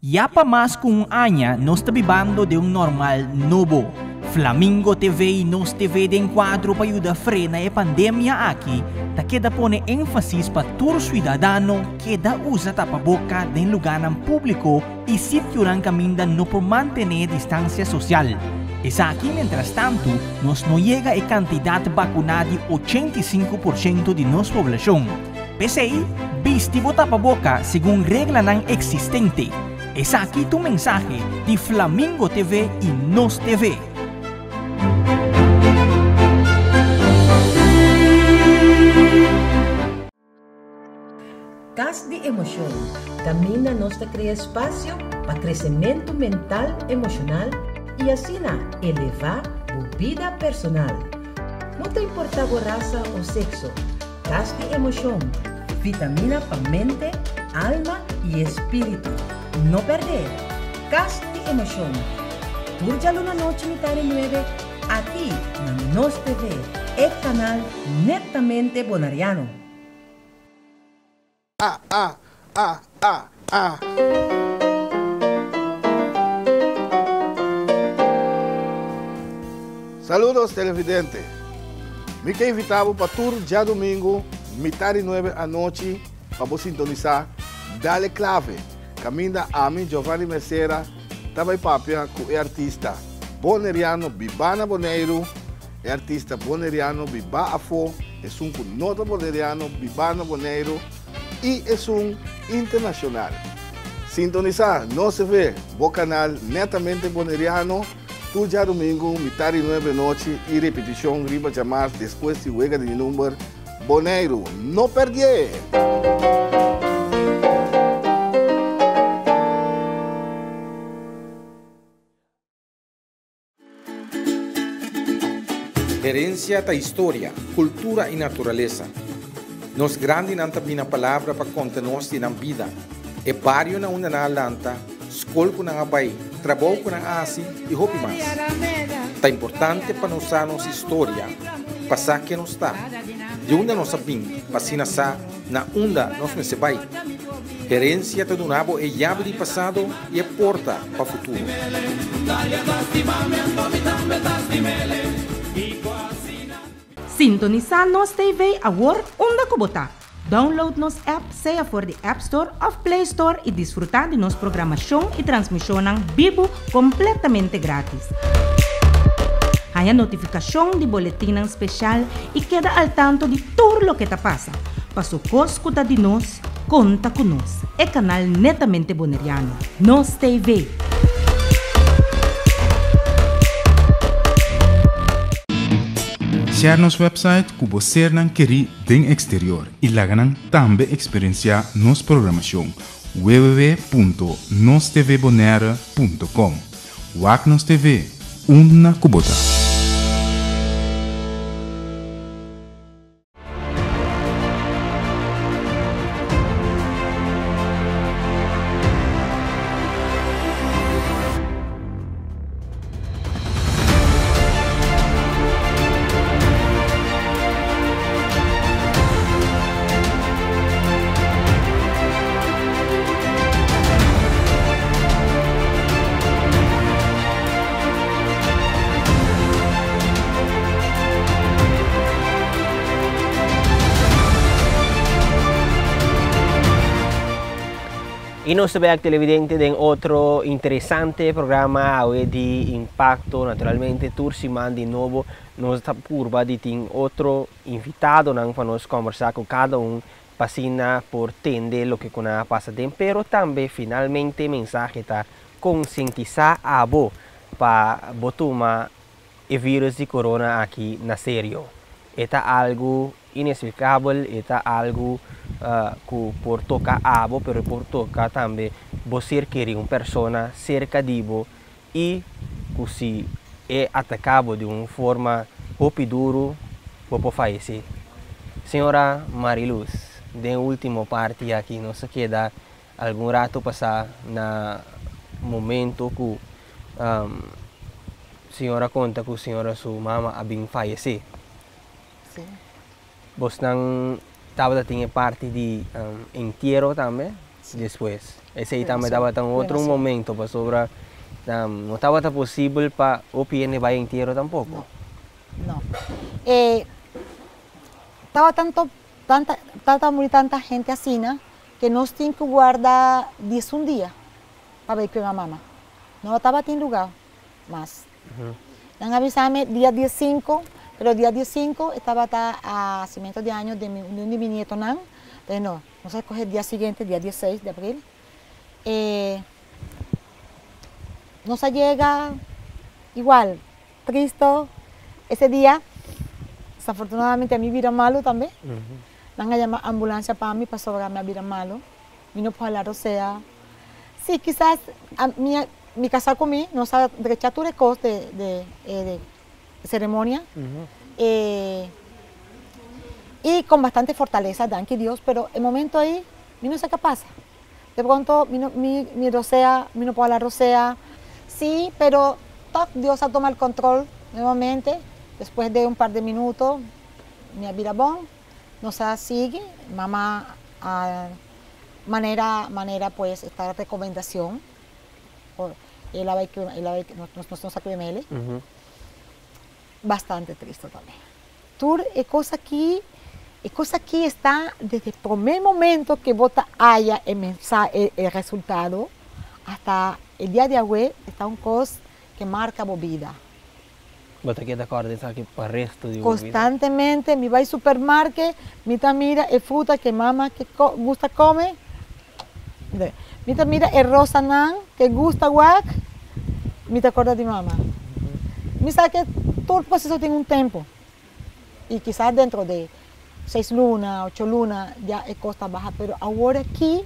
Ya pa mas kung anya nos tabibando de um normal novo. Flamingo TV Nos TV de enquadro para ayuda frena e pandemia aqui, ta queda pone énfasis pa tur cidadano queda usa tapaboca de lugar ng publiko e sitio caminda no por mantener distancia social. Es aquí, mientras tanto, nos no llega a cantidad vacunada de 85% de nuestra población. PCI, vistivo tapaboca según regla ng existente. Es aquí tu mensaje de Flamingo TV y Nos TV. Cas de emoção. Camina nos te cria espaço para crescimento mental, emocional e assim elevar a vida personal. Não te importa a raça ou sexo. Cas de emoção. Vitamina para mente, alma e espírito. Não perder. Cas de emoção. Turja Luna Noche Mitad 9 aqui na Nos TV, el canal netamente bonariano. Ah, ah, ah, ah, ah. Saludos televidente. Me que invitado para tour já domingo, mitad de nueve à noite, para sintonizar Dale Clave. Caminda a mim, Giovanni Messera, também papia o artista boneriano Bibana Boneiro, é artista boneriano Biba Afo, é um nota boneriano Bibana Boneiro e é um internacional. Sintonizar, não se vê, bom canal netamente boneriano, tu já domingo, mitad de nueve noite e repetição riba chamar depois de huega de número Boneiro. Não perdi! Herencia da história, cultura e natureza. Nos grande nanta bina palavra para conta-nos de nam vida. E barrio na una na lanta, na abay, trabaho ko na asi e hopi mas. Ta importante para nos nos história, pasar que nos está. De una nos sabing, pasina sa, na unda nos me sebay. Herencia do nabo é llave de passado e porta para futuro. Sintoniza nos TV agora onde kubota. Download nos app, seja for the App Store of Play Store e desfrutar de nos programação e transmissão vivo completamente grátis. Haya notificação de boletim especial e queda al tanto de tudo lo que ta pasa. Pasukos kuta de nos, conta con nos. É canal netamente boneriano. Nos TV. Share nos website ku você não querer den exterior e lá ganang também experienciar nos programação www.nostvbonera.com Wak Nos TV, una kubota. Nos ve televidente de otro interesante programa de impacto. Naturalmente, Turciman de nuevo nos curva de tener otro invitado para nos conversar con cada uno pasina por tende lo que con pasa de pero también finalmente mensaje está concientizar a vos para botuma el virus de corona aquí na serio. Eta algo inexplicável, eta algo uh, que por tocar abo, pero por tocar também você querer uma pessoa cerca de você e que se é atacado de uma forma pouco duro, pode falecer. Senhora Mariluz, de última parte aqui, nós queda algum rato passar na momento que um, senhora conta que a senhora sua mama falecido. Sí. Vos nang estava tinha parte de um, entierro também depois. Esse aí também estava um outro Bueno, sí. momento para sobre um, não estava possível para o PN vai entierro tampouco. No. Eh, estaba tanto, tanta, tanta, muy tanta gente así, ¿no? que nos tienen que guardar 11 días para ver con la mamá. No estaba en lugar más. Han avisado día 15, pero día 15 estaba a cimientos de años de mi, de mi nieto, ¿no? Entonces no, no se coge el día siguiente, día 16 de abril. Eh, no se llega igual, triste. Ese día, desafortunadamente a mí vira malo también. Van a llamar ambulancia para mí para sobrarme a vira malo. Vino por la rosea. Sí, quizás a mi, mi casar con mí, no sabe rechazo de de, de, eh, de ceremonia. Eh, y con bastante fortaleza, danke Dios, pero el momento ahí, mi no sé qué pasa. De pronto, mi, no- mi, mi rosea, mi no puedo la rosea, sí, pero toc, Dios toma el control nuevamente. Después de un par de minutos, mi abirabón, no se sigue, mamá, ah, manera, manera pues, esta recomendación, por ave que nos, nos, nos Uhum. Bastante triste también. Tour es cosa aquí, es cosa aquí está desde el primer momento que vota haya el mensaje, el, el resultado, hasta el día de hoy está un cosa que marca mi vida. Aqui da corda isso aqui para o resto de. Constantemente me vai al supermercado, me mira el fruta que mamá que co- gusta come, de- me mira el rosa nan que gusta guac, me te acuerda de mamá. Me sabe que todo el proceso tiene un tiempo y quizás dentro de seis lunas, ocho lunas ya es costa baja, pero ahora aquí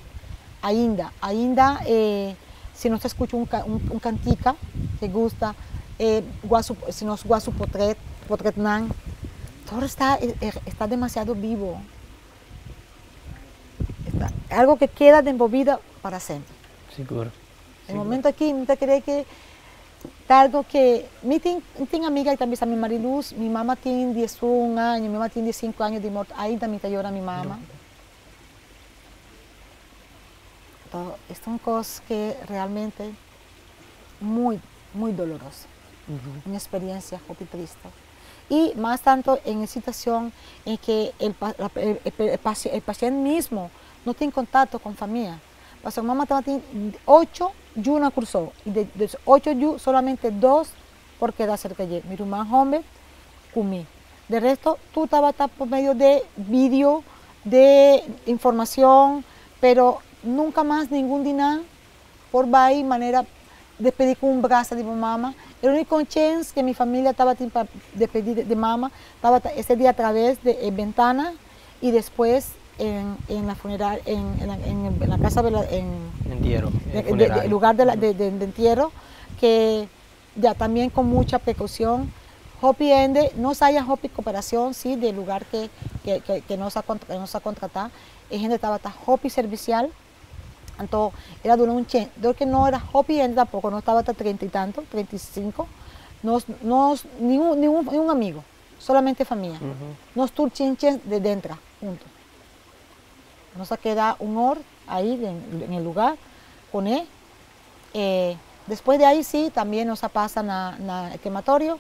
ainda, ainda eh, si no se escucha un, un, un cantica que gusta, eh, guasu, si nos guasu potret, potret nan, todo está, eh, eh, está demasiado vivo. Está- algo que queda de vida para siempre. Seguro. El momento aquí, me te cree que está algo que mi tengo amiga que también está mi Mariluz, mi mamá tiene 11 años, mi mamá tiene 5 años de muerte, ahí también te llora mi mamá. Todo, son cosas que realmente muy, muy dolorosas, una experiencia muy triste. Y más tanto en una situación en que el, el- el- el paci- el paciente mismo no tiene contacto con familia. Su mamá estaba teniendo ocho yuna cursó y de, de ocho yu solamente dos porque da cerca de mi hermano hombre comí. De resto, tú estabas por medio de vídeo, de información, pero nunca más ningún dinar por ahí manera de pedir con un brazo de mamá. El único chance que mi familia estaba para despedir de, de mamá estaba ta- ese día a través de eh, ventana y después en, en la funeral, en, en la, en la casa de la, en, Entierro. de- de- de- lugar de, la- entierro, que ya también con mucha precaución. Hopi Ende, no se haya Hopi cooperación, sí, del lugar que, que, que, que nos ha, nos ha contratado. Es gente estaba hasta Hopi servicial, entonces era de un chen, que no era Hopi Ende tampoco, no estaba hasta treinta y tanto, 35, nos, nos, ni, un, ni, un, ni un amigo, solamente familia. Nos turchinches de dentro, juntos. Nos queda un hor ahí en, en el lugar con él. Eh, después de ahí sí, también nos pasa en el quematorio.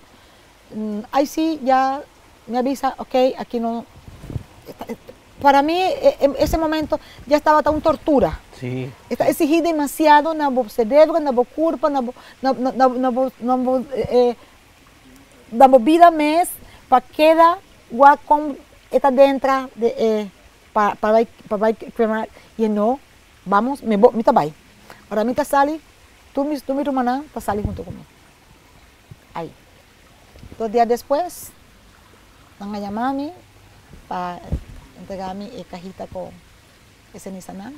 Mm, ahí sí ya me avisa, ok, aquí no... Para mí, eh, en ese momento ya estaba tan tortura Sí. Está exigir demasiado na bo cerebro, na, na, bo, na, bo, eh, bo vida mes para queda gua com está dentro de eh, para para para vai cremar e não vamos me bo, me tabai. Ahora me tá sali, tu mi tu mi hermana tá sali junto comigo. Aí. Dos días después, van a llamarme para entregarme eh, cajita con ese Nissan.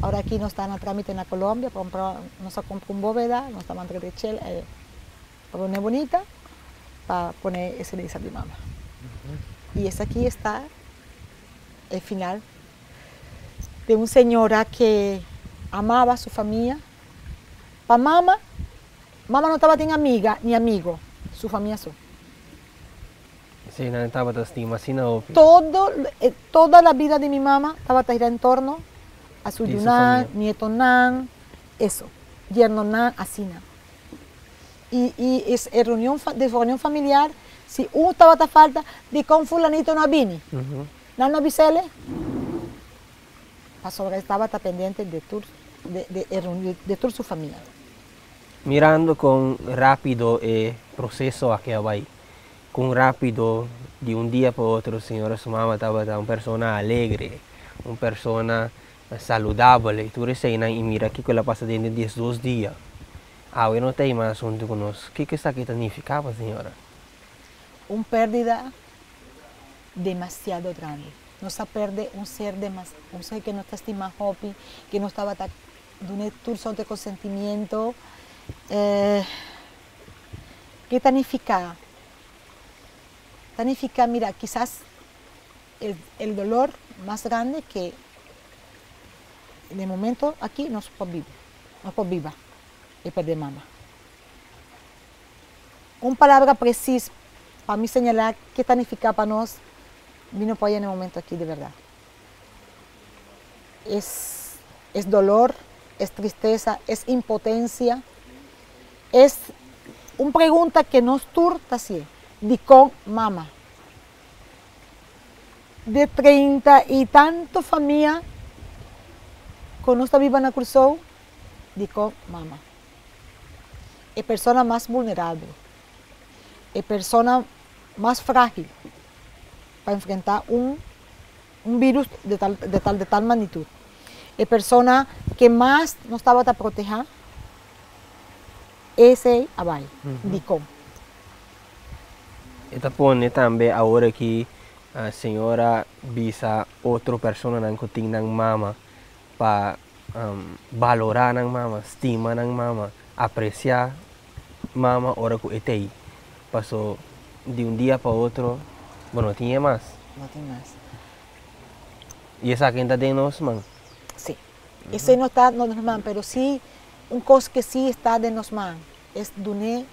Ahora aquí no están a trámite en la Colombia, comprar, nos compró un bóveda, nos estamos entre de chel, eh, para poner bonita, para poner ese Nissan de mamá. Y ese aquí está el final de una señora que amaba a su familia. Para mamá, mamá no estaba ni amiga ni amigo, su familia su. Sí, no estaba de estima, sí, no. Todo, eh, toda la vida de mi mamá estaba girada en torno a su yunan, nieto nan, eso, yerno nan, así nan. Y, y es en reunión de reunión familiar, si uno estaba a falta, de con fulanito no vini, no no visele, pasó estaba pendiente de tur, de, de, de, de tur su familia. Mirando con rápido el proceso a que va con rápido de un día para otro, señora, su mamá estaba una persona alegre, una persona eh, saludable. Tú recién y mira que la pasa dentro de 12 días. Ahora no tem más asunto con nosotros. ¿Qué que está que significaba, señora? una pérdida demasiado grande. Nos ha perde un ser demas, un ser que no está estima hobby, que no estaba ta- de un turso de consentimiento. Eh, ¿Qué significa? Significa, mira, quizás el, el dolor más grande que de momento aquí no se puede vivir, no se puede vivir, es perder mamá uma palavra precisa para me señalar que significa para nós, vino para allá en el momento aquí de verdad. Es, es dolor, es tristeza, es impotencia, es una pregunta que nos turta así, de con mamá. De 30 y tanto familia, con nuestra viva en Cruzou, de con mamá. Es persona más vulnerable es persona más frágil para enfrentar un, un virus de tal, de, tal, de tal magnitud. Es persona que más no estaba para proteger ese abai, de cómo. Esta pone también ahora que a senhora visa outra persona não que tem nang mama para um, valorar nang mama, estima nang mama, apreciar mama hora que etei. Passou de um dia para outro, bueno, tinha mais. No tiene más. E essa quinta de nós, man. Sí. Ese no está no nos man, pero sí, un cosa que sí está de nos man, es duné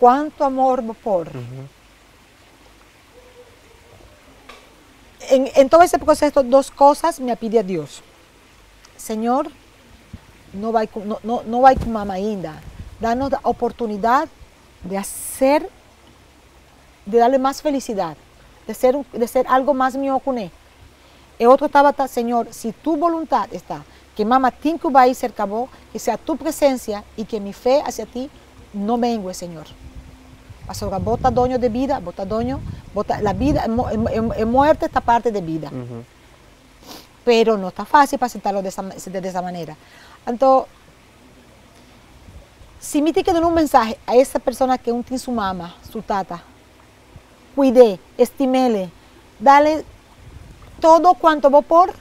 cuánto amor por. En, en todo ese proceso, dos cosas me pide a Dios. Señor, no va no, no, no va con mamá ainda. Danos la oportunidad de hacer, de darle más felicidad, de ser, de ser algo más mío. El otro estaba, ta- Señor, si tu voluntad está, que mamá tiene que va cerca vos, que sea tu presencia y que mi fe hacia ti no mengue, Señor. Pastor, bota doño de vida, bota doño, bota la vida, en, en- en- en muerte esta parte de vida. Pero no está fácil de esa, ma- de esa manera. Entonces, si me tiene que dar un mensaje a esa persona que un tiene su mamá, su tata, cuide, estimele, dale todo cuanto vos por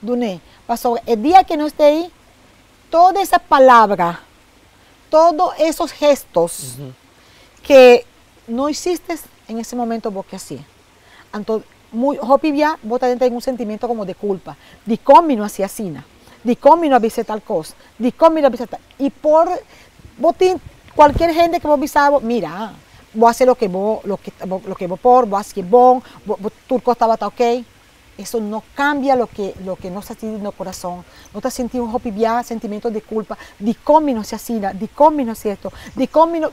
duné. Pasó el día que no esté ahí, toda esa palabra, todos esos gestos que no hiciste en ese momento vos que hacías. Entonces, muy ya vos también tenés un sentimiento como de culpa, de cómo no hacía de cómo no avisé tal cosa, de cómo no avisé tal. Y por vos cualquier gente que vos mira, vos hacer lo que vos, lo que, lo que vos por, vos haces bon, vos, vos, turco estaba está ok. Eso no cambia lo que, lo que no está sintiendo en el corazón. No sintiendo un hopi ya sentimiento de culpa, de cómo no se así, de cómo no es esto, de cómo no.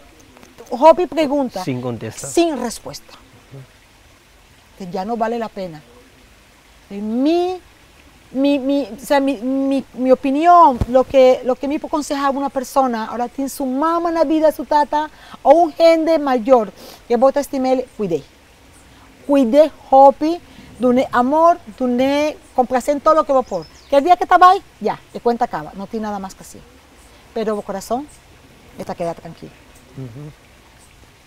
Hopi pregunta Sem contestar. sin respuesta. Que ya no vale la pena. De mi mi, mi, o sea, mi, mi, mi opinión, lo que, lo que me puedo aconsejar a una persona, ahora tiene su mamá en la vida, su tata, o un gente mayor, que vos te estimé, cuide. Cuide, hopi, dune amor, dune complacer todo lo que vos por. Que el día que estaba ahí, ya, te cuenta acaba, no tiene nada más que así. Pero corazón, esta queda tranquilo.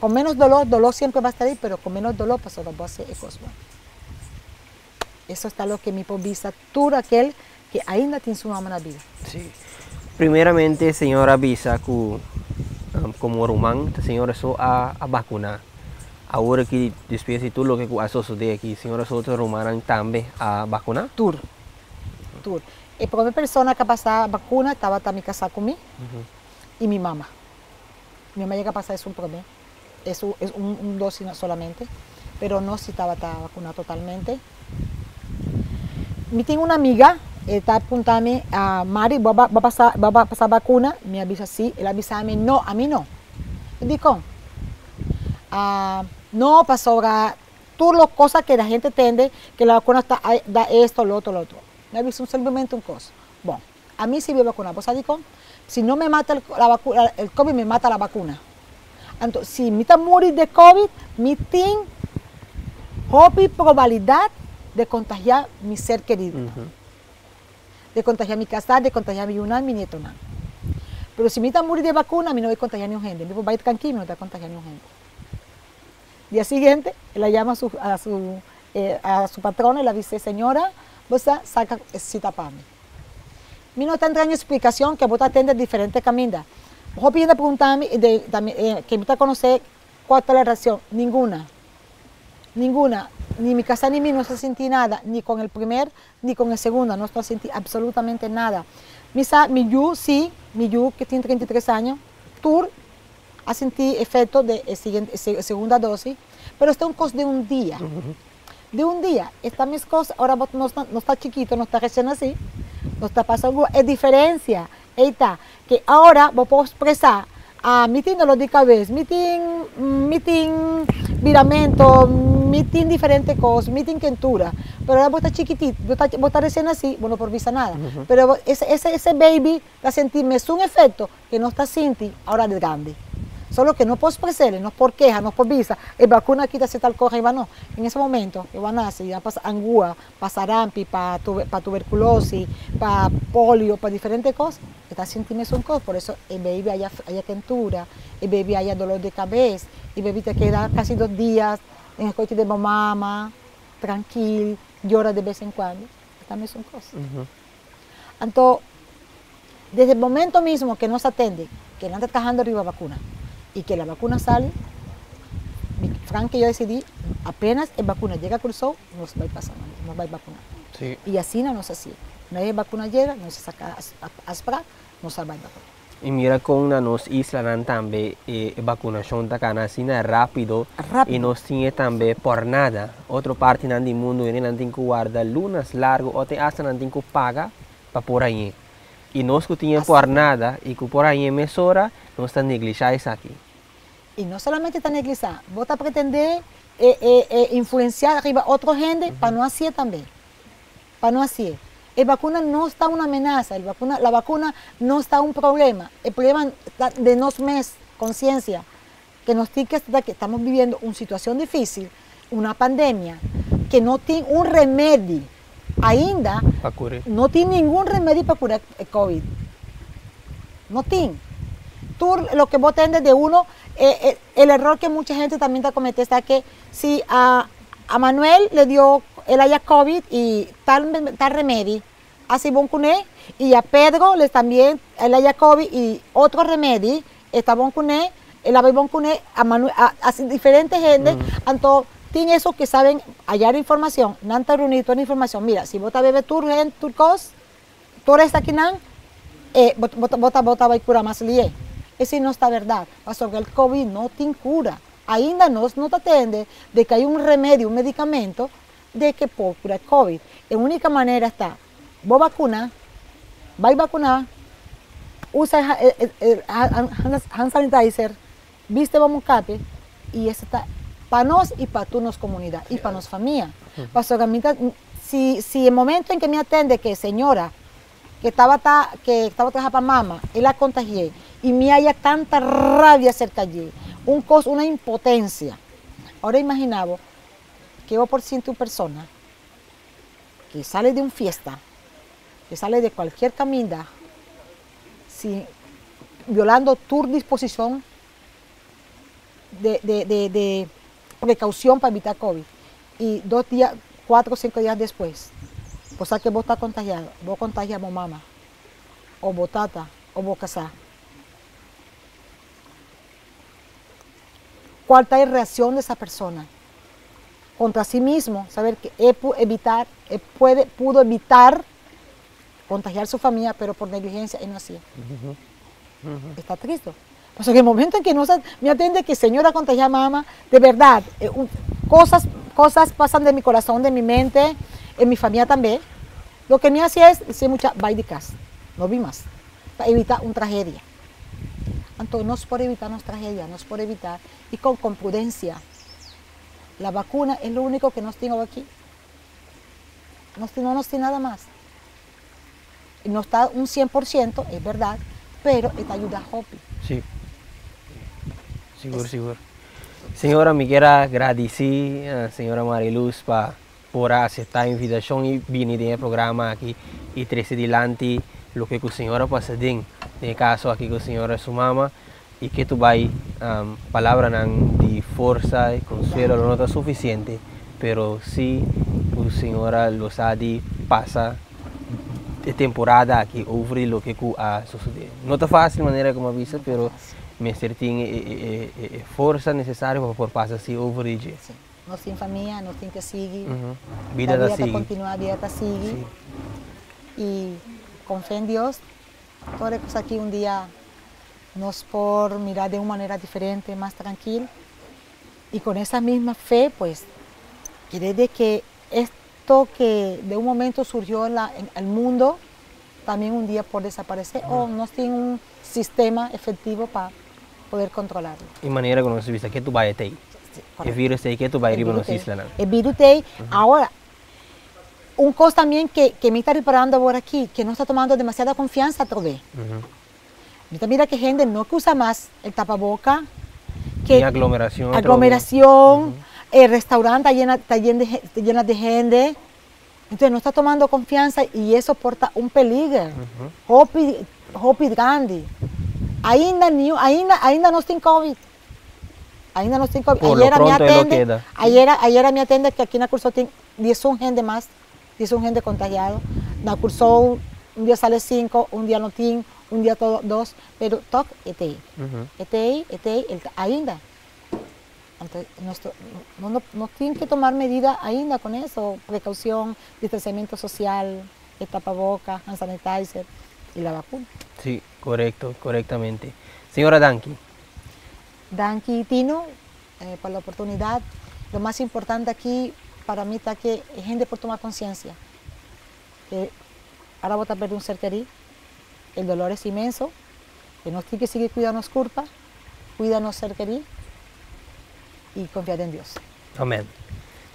Con menos dolor, dolor siempre va a estar ahí, pero con menos dolor, pues a hacer cosas buenas. Eso está lo que me visa todo aquel que ainda tiene su mamá en la vida. Sí. Primeramente, señora Bisa, que um, como rumán, la señora eso a, a vacunar. Ahora que después de todo lo que ha sucedido aquí, señora Soto rumanan también a vacunar. Tour. Tour. La primera persona que pasaba vacuna estaba también casada conmigo y mi mamá. Mi mamá llega a pasar eso un problema. Eso es un, un dosis solamente, pero no si estaba vacunada totalmente. Me tengo una amiga, está apuntando a Mari, va, a pasar, va, a pasar vacuna, me avisa sí, él avisa a mí, no, a mí no. Yo digo, ah, no pasó ahora, todas las cosas que la gente entiende, que la vacuna está, da esto, lo otro, lo otro. Me avisa simplemente un cosa. Bueno, a mí sí voy a vacunar, ¿vos sabés Si no me mata el, la vacuna, el COVID, me mata la vacuna. Entonces, si me está morir de COVID, mi tengo probabilidad de contagiar mi ser querido, de contagiar mi casa, de contagiar mi una, mi nieto. nada. Pero si me está morir de vacuna, a mí no voy a contagiar ni un gente. Me voy a ir tranquilo, no voy a contagiar ni un gente. Día siguiente, la llama a su, a su, eh, a su patrona y la dice, señora, vos saca cita para mí. mí no tendrá explicación que vos atendes diferentes caminos. Vos pidiendo preguntarme, de, de, eh, que me está a conocer cuál es la reacción. Ninguna. Ninguna ni mi casa ni mí no se sentí nada, ni con el primer ni con el segundo, no sentí absolutamente nada. Misa, mi Yu, sí, mi Yu, que tiene 33 años, Tour, ha sentido efecto de siguiente, segunda dosis, pero está un costo de un día. De un día. Esta mis cosas, ahora no está, no está chiquito, no está recién así, no está pasando, es diferencia. Está, que ahora vos puedo expresar a meeting dolor de cabeza, meeting, meeting viramento, meeting diferentes cosas, meeting quentura. Pero ahora vos estás chiquitito, vos estás, vos estás recién así, bueno, por visa nada. Uh -huh. Pero ese, ese, ese baby, la sentirme es un efecto que no está sintiendo ahora de grande. Solo que no por expresarle, no por queja, no por visa, el vacuna te hace tal cosa, y va no. En ese momento, van a hacer, ya para angúa, para sarampi, para pa tuberculosis, para polio, para diferentes cosas, está sintiendo un cosa, por eso el baby haya, haya quentura, el baby haya dolor de cabeza, el baby te queda casi dos días en el coche de mamá, tranquilo, llora de vez en cuando, también son cosas. Uh -huh. Entonces, desde el momento mismo que no se atende, que no está trabajando arriba vacuna, y que la vacuna sale, Frank y yo decidí, apenas la vacuna llega a Cursó, nos va a pasar, nos va a vacunar. Sí. Y así no nos hacía. Una vez la vacuna llega, nos saca a asprar, nos salva a vacunar. Y mira con nos isla también eh, vacunación ta cana así rápido, rápido, y nos tiene también por nada. Otra parte del mundo en el guarda lunas largo o te hacen paga para por ahí. Y nos que tienen por nada y que por ahí en mesora no están neglijados aquí. Y no solamente está negligida, vos estás pretender eh, eh, eh, influenciar arriba a otra gente uh -huh. para no hacer también. Para no hacer. La vacuna no está una amenaza, el vacuna, la vacuna no está un problema. El problema de nos mes, conciencia, que nos tiene que que estamos viviendo una situación difícil, una pandemia, que no tiene un remedio. Ainda no tiene ningún remedio para curar el COVID. No tiene. Tú lo que vos tenés de uno, eh, eh, el error que mucha gente también te comete está que si a, a Manuel le dio el haya COVID y tal, tal remedio, así bon cuné, y a Pedro les también el haya COVID y otro remedio, está bon cuné, el ave bon cuné, a, Manuel, a, a, diferentes gente, uh -huh. entonces tienen esos que saben hallar información, nanta reunir toda la información, mira, si vos te bebes tu turcos, tú eres aquí nan, eh, vota, vota, vota, va a curar más lié. Eso no está verdad, porque el COVID no tiene cura. Ainda no, no te atende de que hay un remedio, un medicamento de que puede curar el COVID. La única manera está, vos vacuna, vais a vacunar, usa hand sanitizer, viste vamos cape y eso está para nos y para tu nos comunidad y para nos familia. -huh. Para si si, si el momento en que me atende que señora, que estaba, ta- que estaba trabajando mamá, él la contagié y me haya tanta rabia cerca allí, un cos, una impotencia. Ahora imaginaba que yo por ciento una persona que sale de un fiesta, que sale de cualquier camina, sin, violando tu disposición de- de- de precaución para evitar COVID. Y dos días, cuatro o cinco días después, o sea que vos estás contagiado, vos contagiamos mamá, o vos tata, o vos casá. ¿Cuál es la reacción de esa persona? Contra sí mismo, saber que él pu- evitar, él puede, pudo evitar contagiar su familia, pero por negligencia él no hacía. Está triste. Pues en el momento en que no se- me atiende que señora contagia a mamá, de verdad, eh, un- cosas, cosas pasan de mi corazón, de mi mente, en mi familia también. Lo que me hacía es decir mucha, vai de casa, no vi más, para evitar una tragedia. Entonces, no es por evitar una tragedia, no es por evitar, y con, con prudencia. La vacuna es lo único que nos tiene aquí. No, no nos tiene nada más. No está un 100%, es verdad, pero esta ayuda a Hopi. Sí. Seguro, seguro. Senhora, me quero agradecer a senhora Mariluz pa, por aceitar a invitação e vir no programa aqui e trazer adiante o que a senhora passa dentro. No caso aqui com a senhora sua mama e que tu vai um, palavra não de força e consuelo não está suficiente, pero se a senhora lo sabe passa de temporada aqui over lo que cu a suceder. Não está fácil de maneira como avisa, pero me certin é, é, é, é força necessária para por passar assim over o Sí. Nós temos família, nós temos que seguir. Uhum. Vida a da vida sigue. continua, a vida sigue. Sim. Y con fe en Dios, toda cosa aquí un día nos por mirar de una manera diferente, más tranquila. Y con esa misma fe, pues, quiere de que esto que de un momento surgió en, la- en el mundo, también un día por desaparecer o no tiene un sistema efectivo para poder controlarlo. Como nós vista que aí. Sí, E correcto. que tu vai El virus nos ahí. isla não. El virus ahí. Ahora, un cosa también que, que me está reparando ahora aquí, que no está tomando demasiada confianza a través. Uhum. Ahorita mira que gente no que usa más el tapaboca, que aglomeração. outra aglomeración, el restaurante está llena, está llena de, está llena de gente. Entonces no está tomando confianza y eso porta un peligro. Hopi, hopi grande. Ainda, ainda, ainda no tem COVID. Ainda no tem COVID. Por ayer me atende, ayer, ayer me atende que aquí en la curso tiene 11 gente más, 11 gente contagiado. En la curso un día sale 5, un día no tiene, un día todo, dos, pero toc. Uhum. ETI, ETI, el- ainda. Entonces, nuestro, no, no, no tienen que tomar medidas ainda con eso, precaución, distanciamiento social, el tapaboca, hand sanitizer y la vacuna. Sim, correto, corretamente. Senhora Danki, Danki y Tino, eh, por la oportunidad. Lo más importante aquí para mí está que hay gente por tomar conciencia. Que ahora voy a perder un ser querido, el dolor es inmenso, que nos tiene que seguir cuidando nos culpa, cuídanos ser querido y confiar en Dios. amém.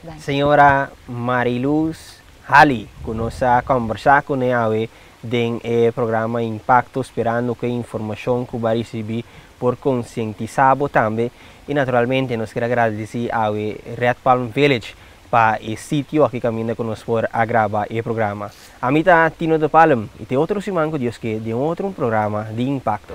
Danke. Senhora Mariluz Hali, conosco conversar com ela em eh, programa Impacto, esperando que a informação que vai receber por conscientizar também. E naturalmente, nós queremos agradecer ao Red Palm Village para esse sítio aqui caminha conosco por a gravar o programa. A mim está Tino de Palm e tem outro semana que Deus quer de outro programa de Impacto.